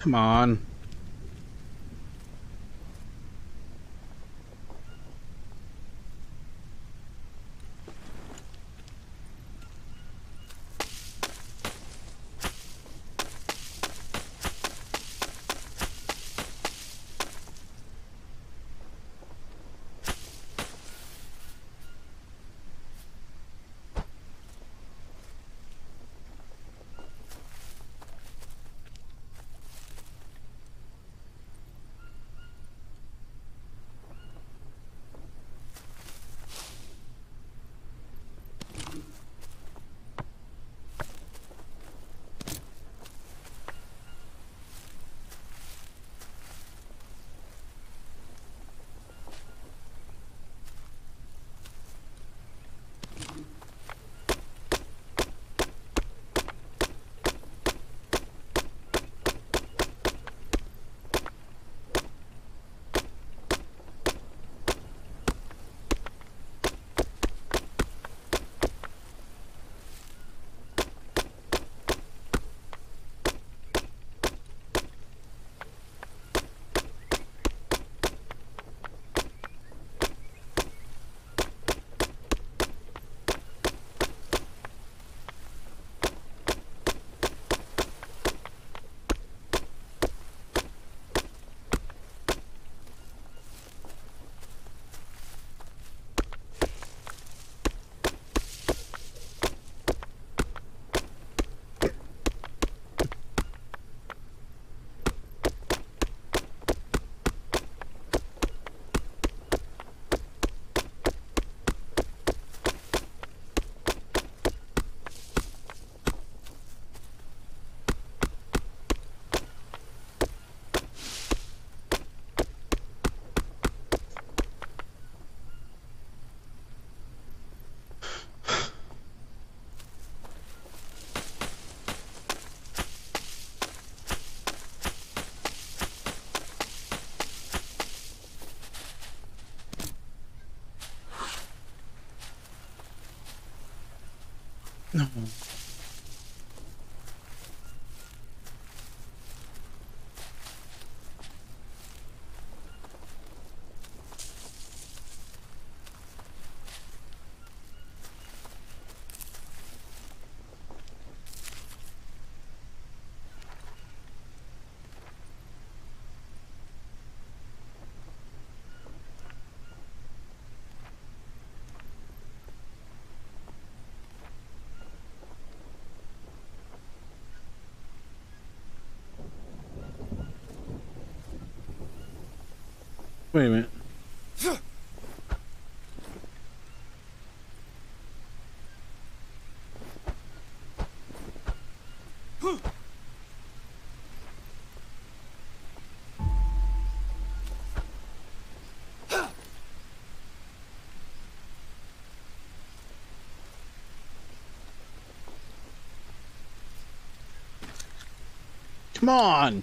Come on. No. Wait a minute. Come on.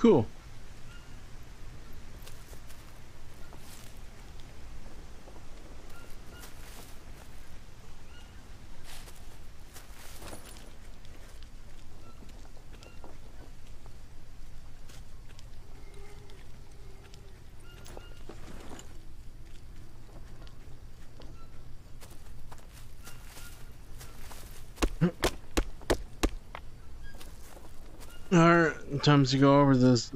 Cool. Alright, time to go over this.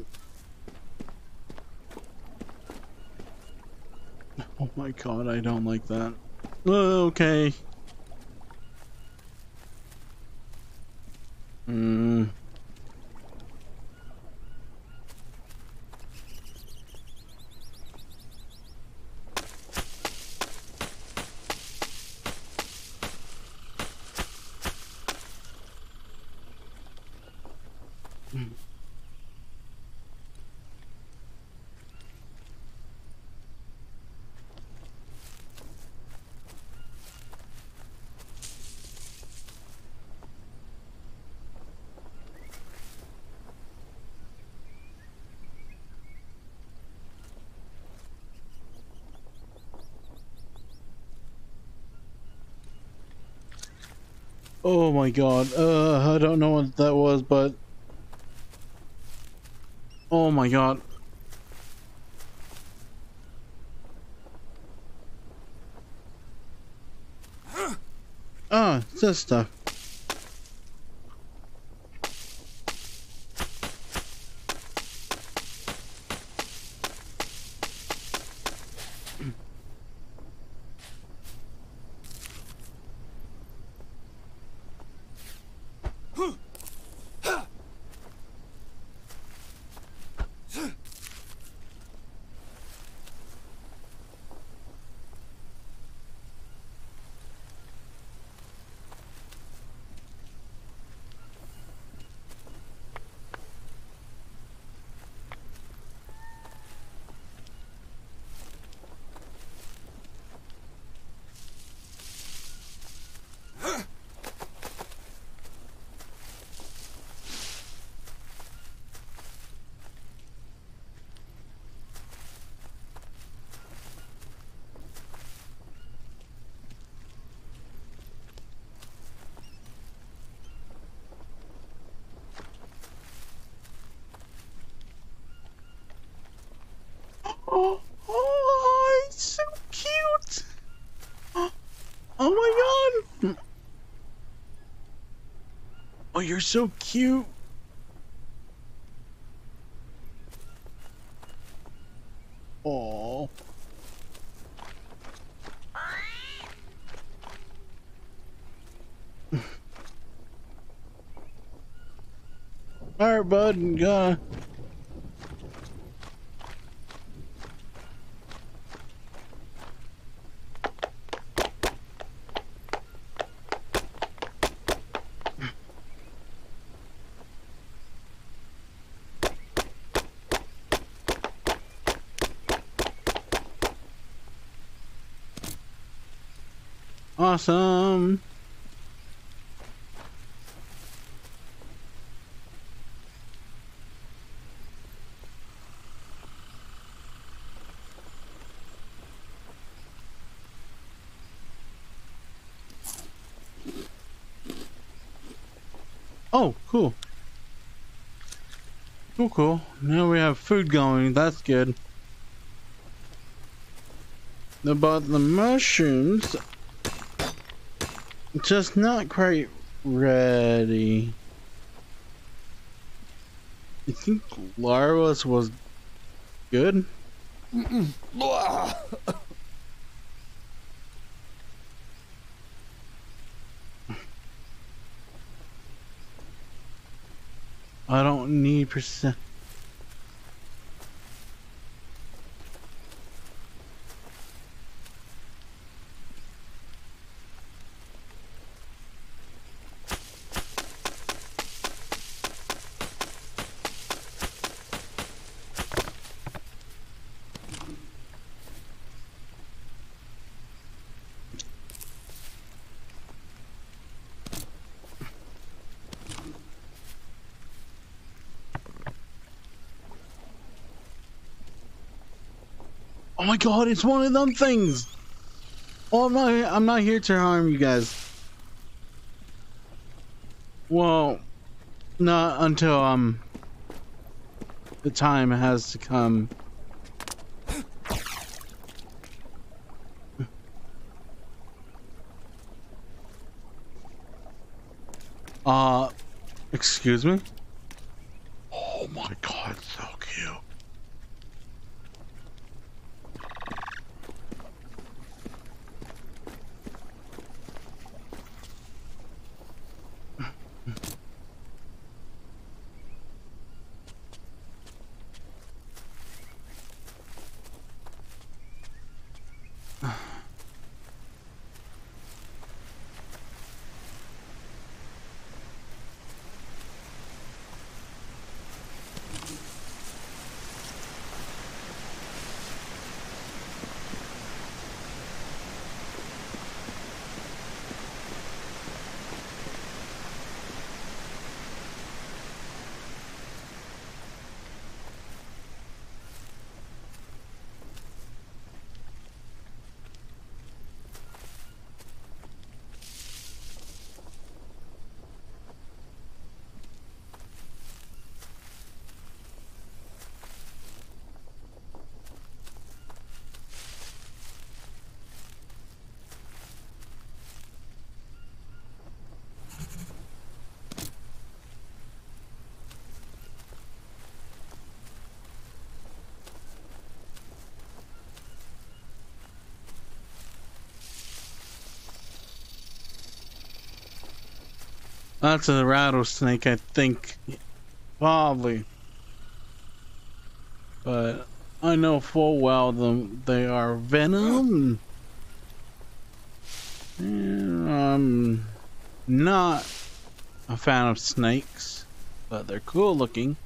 Oh my god, I don't like that. Uh, okay. Hmm. Oh my god. Uh, I don't know what that was, but... Oh my god. Ah, it's this stuff. Oh, oh, it's so cute. Oh, oh my god. Oh, you're so cute. Oh. [LAUGHS] All right, bud. Gonna Awesome. Oh, cool. Cool, cool. Now we have food going. That's good. About the mushrooms, just not quite ready. You think Larva's was good? I don't need percent. God, it's one of them things. Oh, I'm not. I'm not here to harm you guys. Well, not until um the time has to come. [SIGHS] Uh, excuse me? Oh my god, so cute. That's the rattlesnake, I think. Probably. But I know full well them they are venom. And I'm not a fan of snakes, but they're cool looking.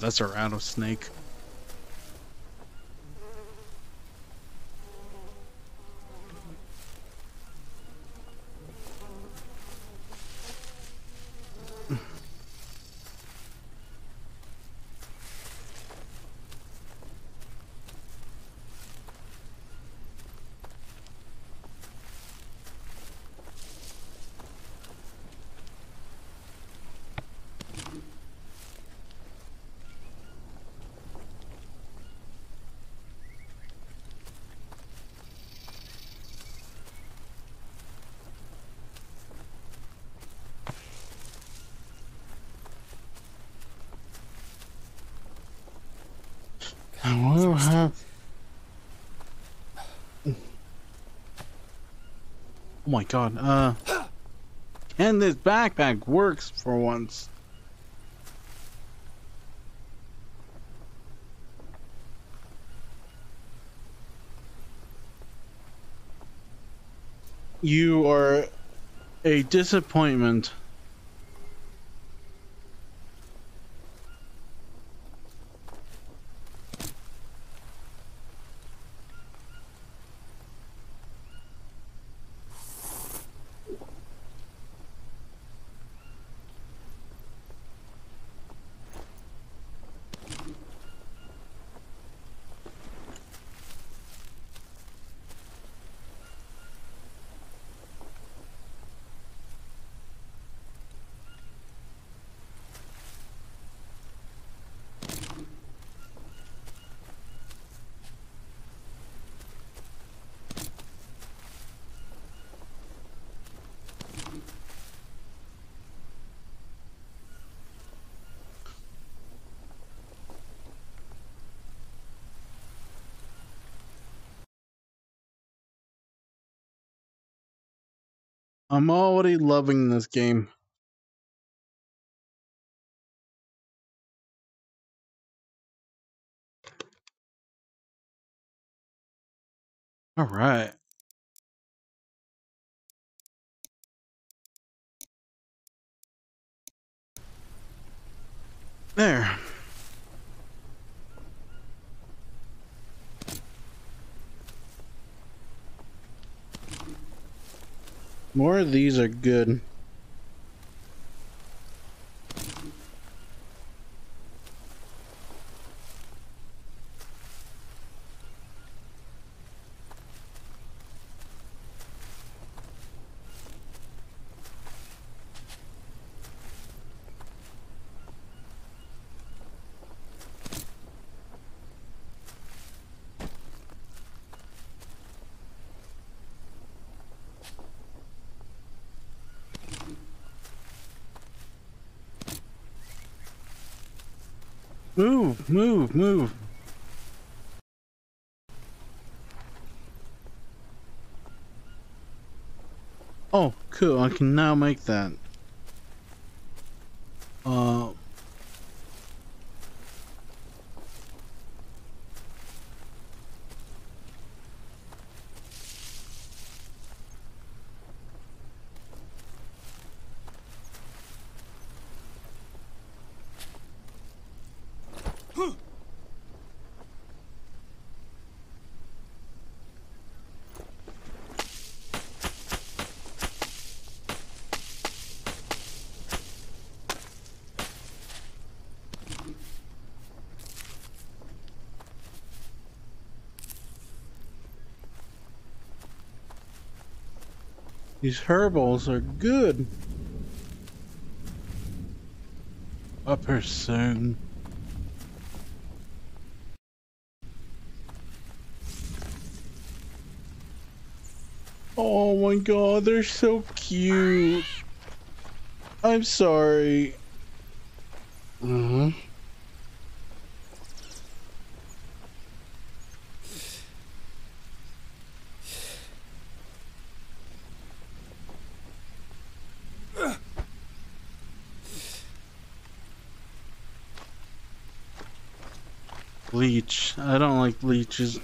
That's a rattlesnake. Will have. Oh my god, uh. And this backpack works for once. You are a disappointment. I'm already loving this game. All right. There. More of these are good. Move, move. Oh, cool. I can now make that. Uh, these herbals are good. Upper soon. Oh my god, they're so cute. I'm sorry. Leech. I don't like leeches.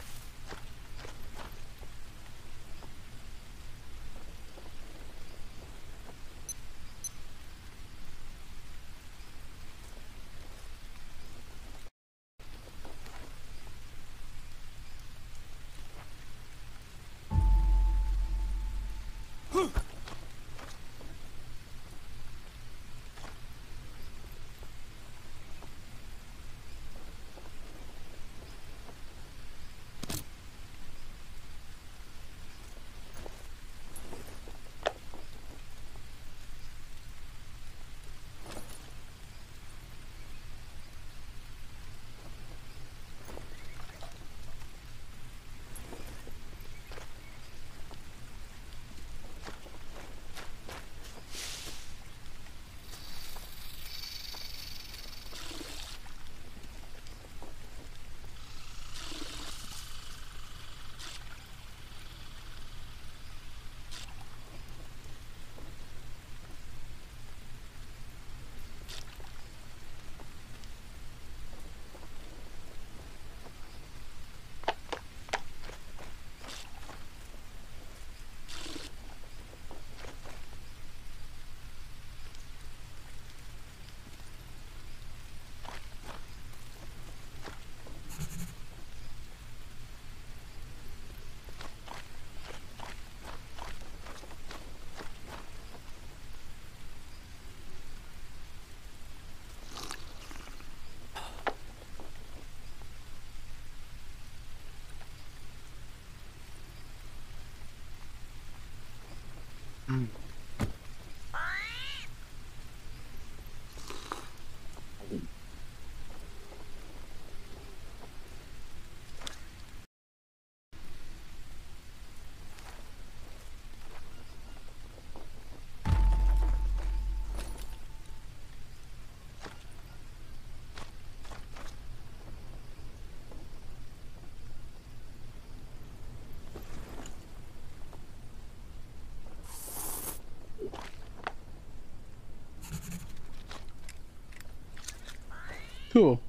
Cool.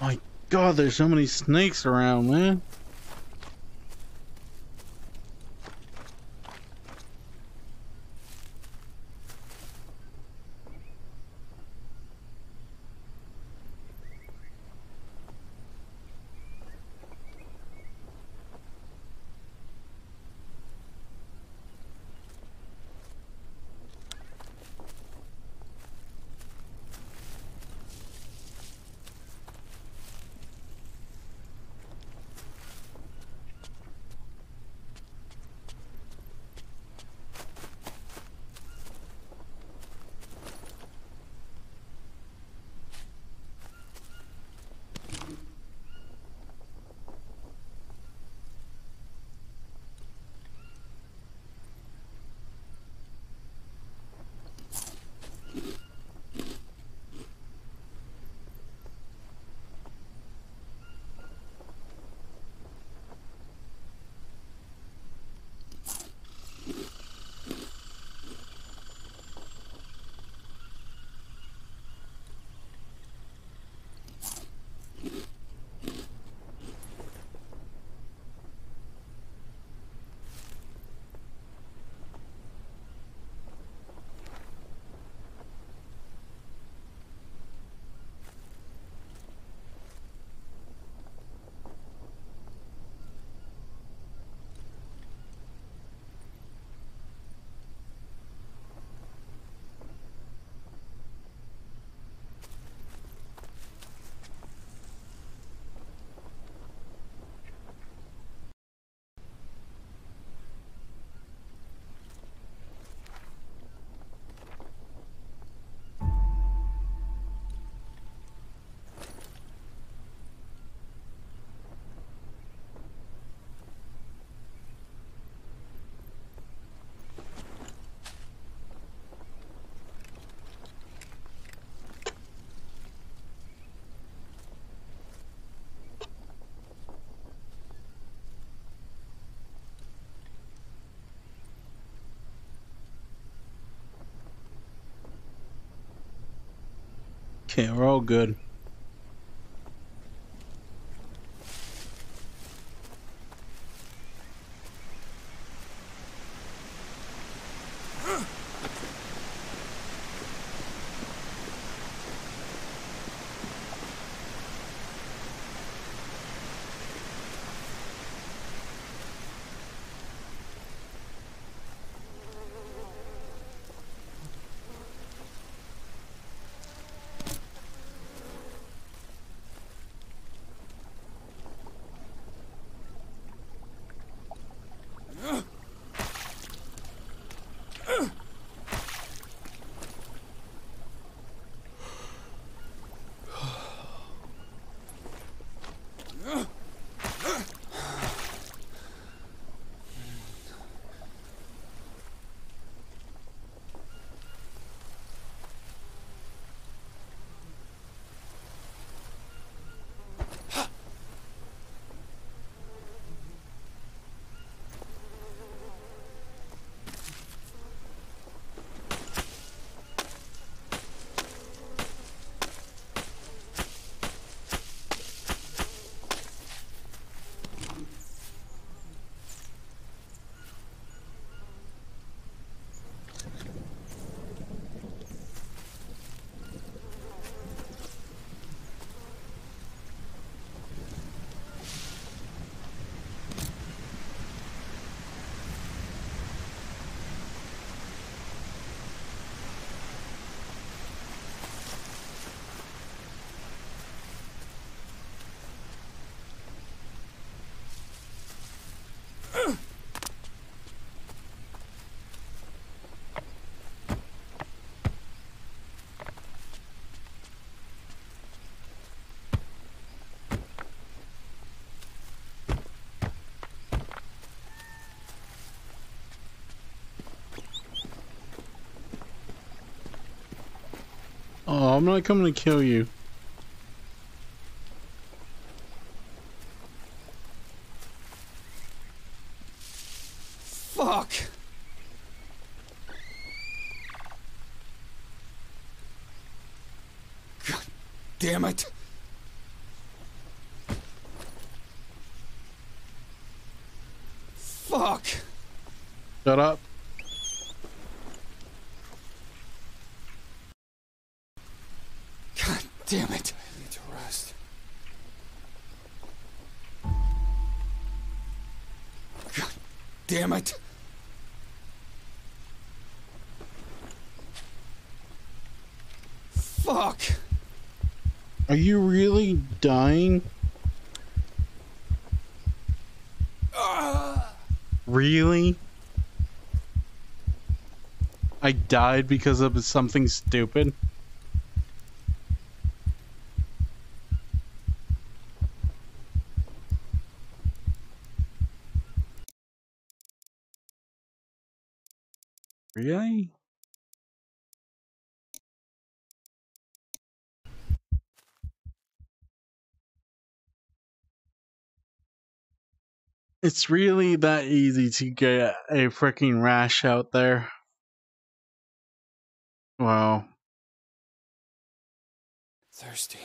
My god, there's so many snakes around, man. Okay, we're all good. I'm not coming to kill you. Fuck! God damn it! Fuck! Shut up. God damn it! I need to rest. God damn it! Fuck! Are you really dying? Ah! Really? I died because of something stupid? Really? It's really that easy to get a freaking rash out there. Wow. Thirsty.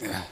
Yeah.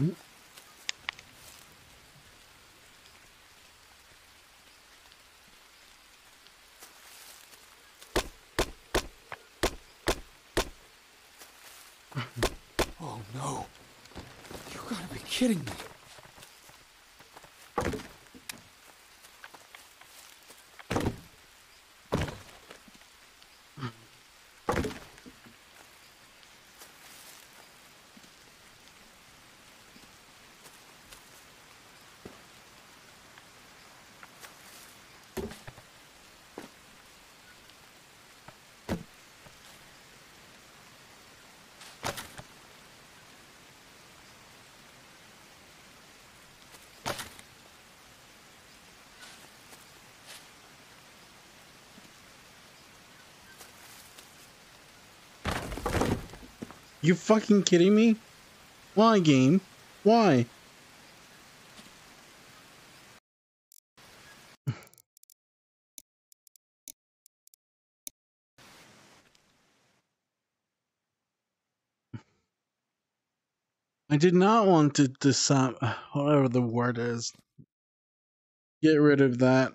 Oh no. You gotta be kidding me. You fucking kidding me? Why, game? Why? I did not want to decide whatever the word is. Get rid of that.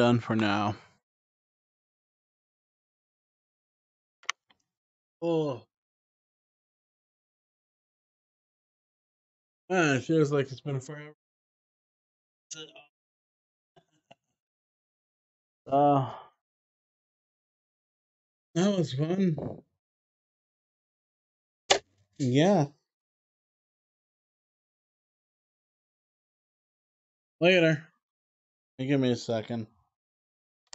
done for now. Oh. Ah, it feels like it's been forever. [LAUGHS] Uh, that was fun. Yeah. Later. Give me a second.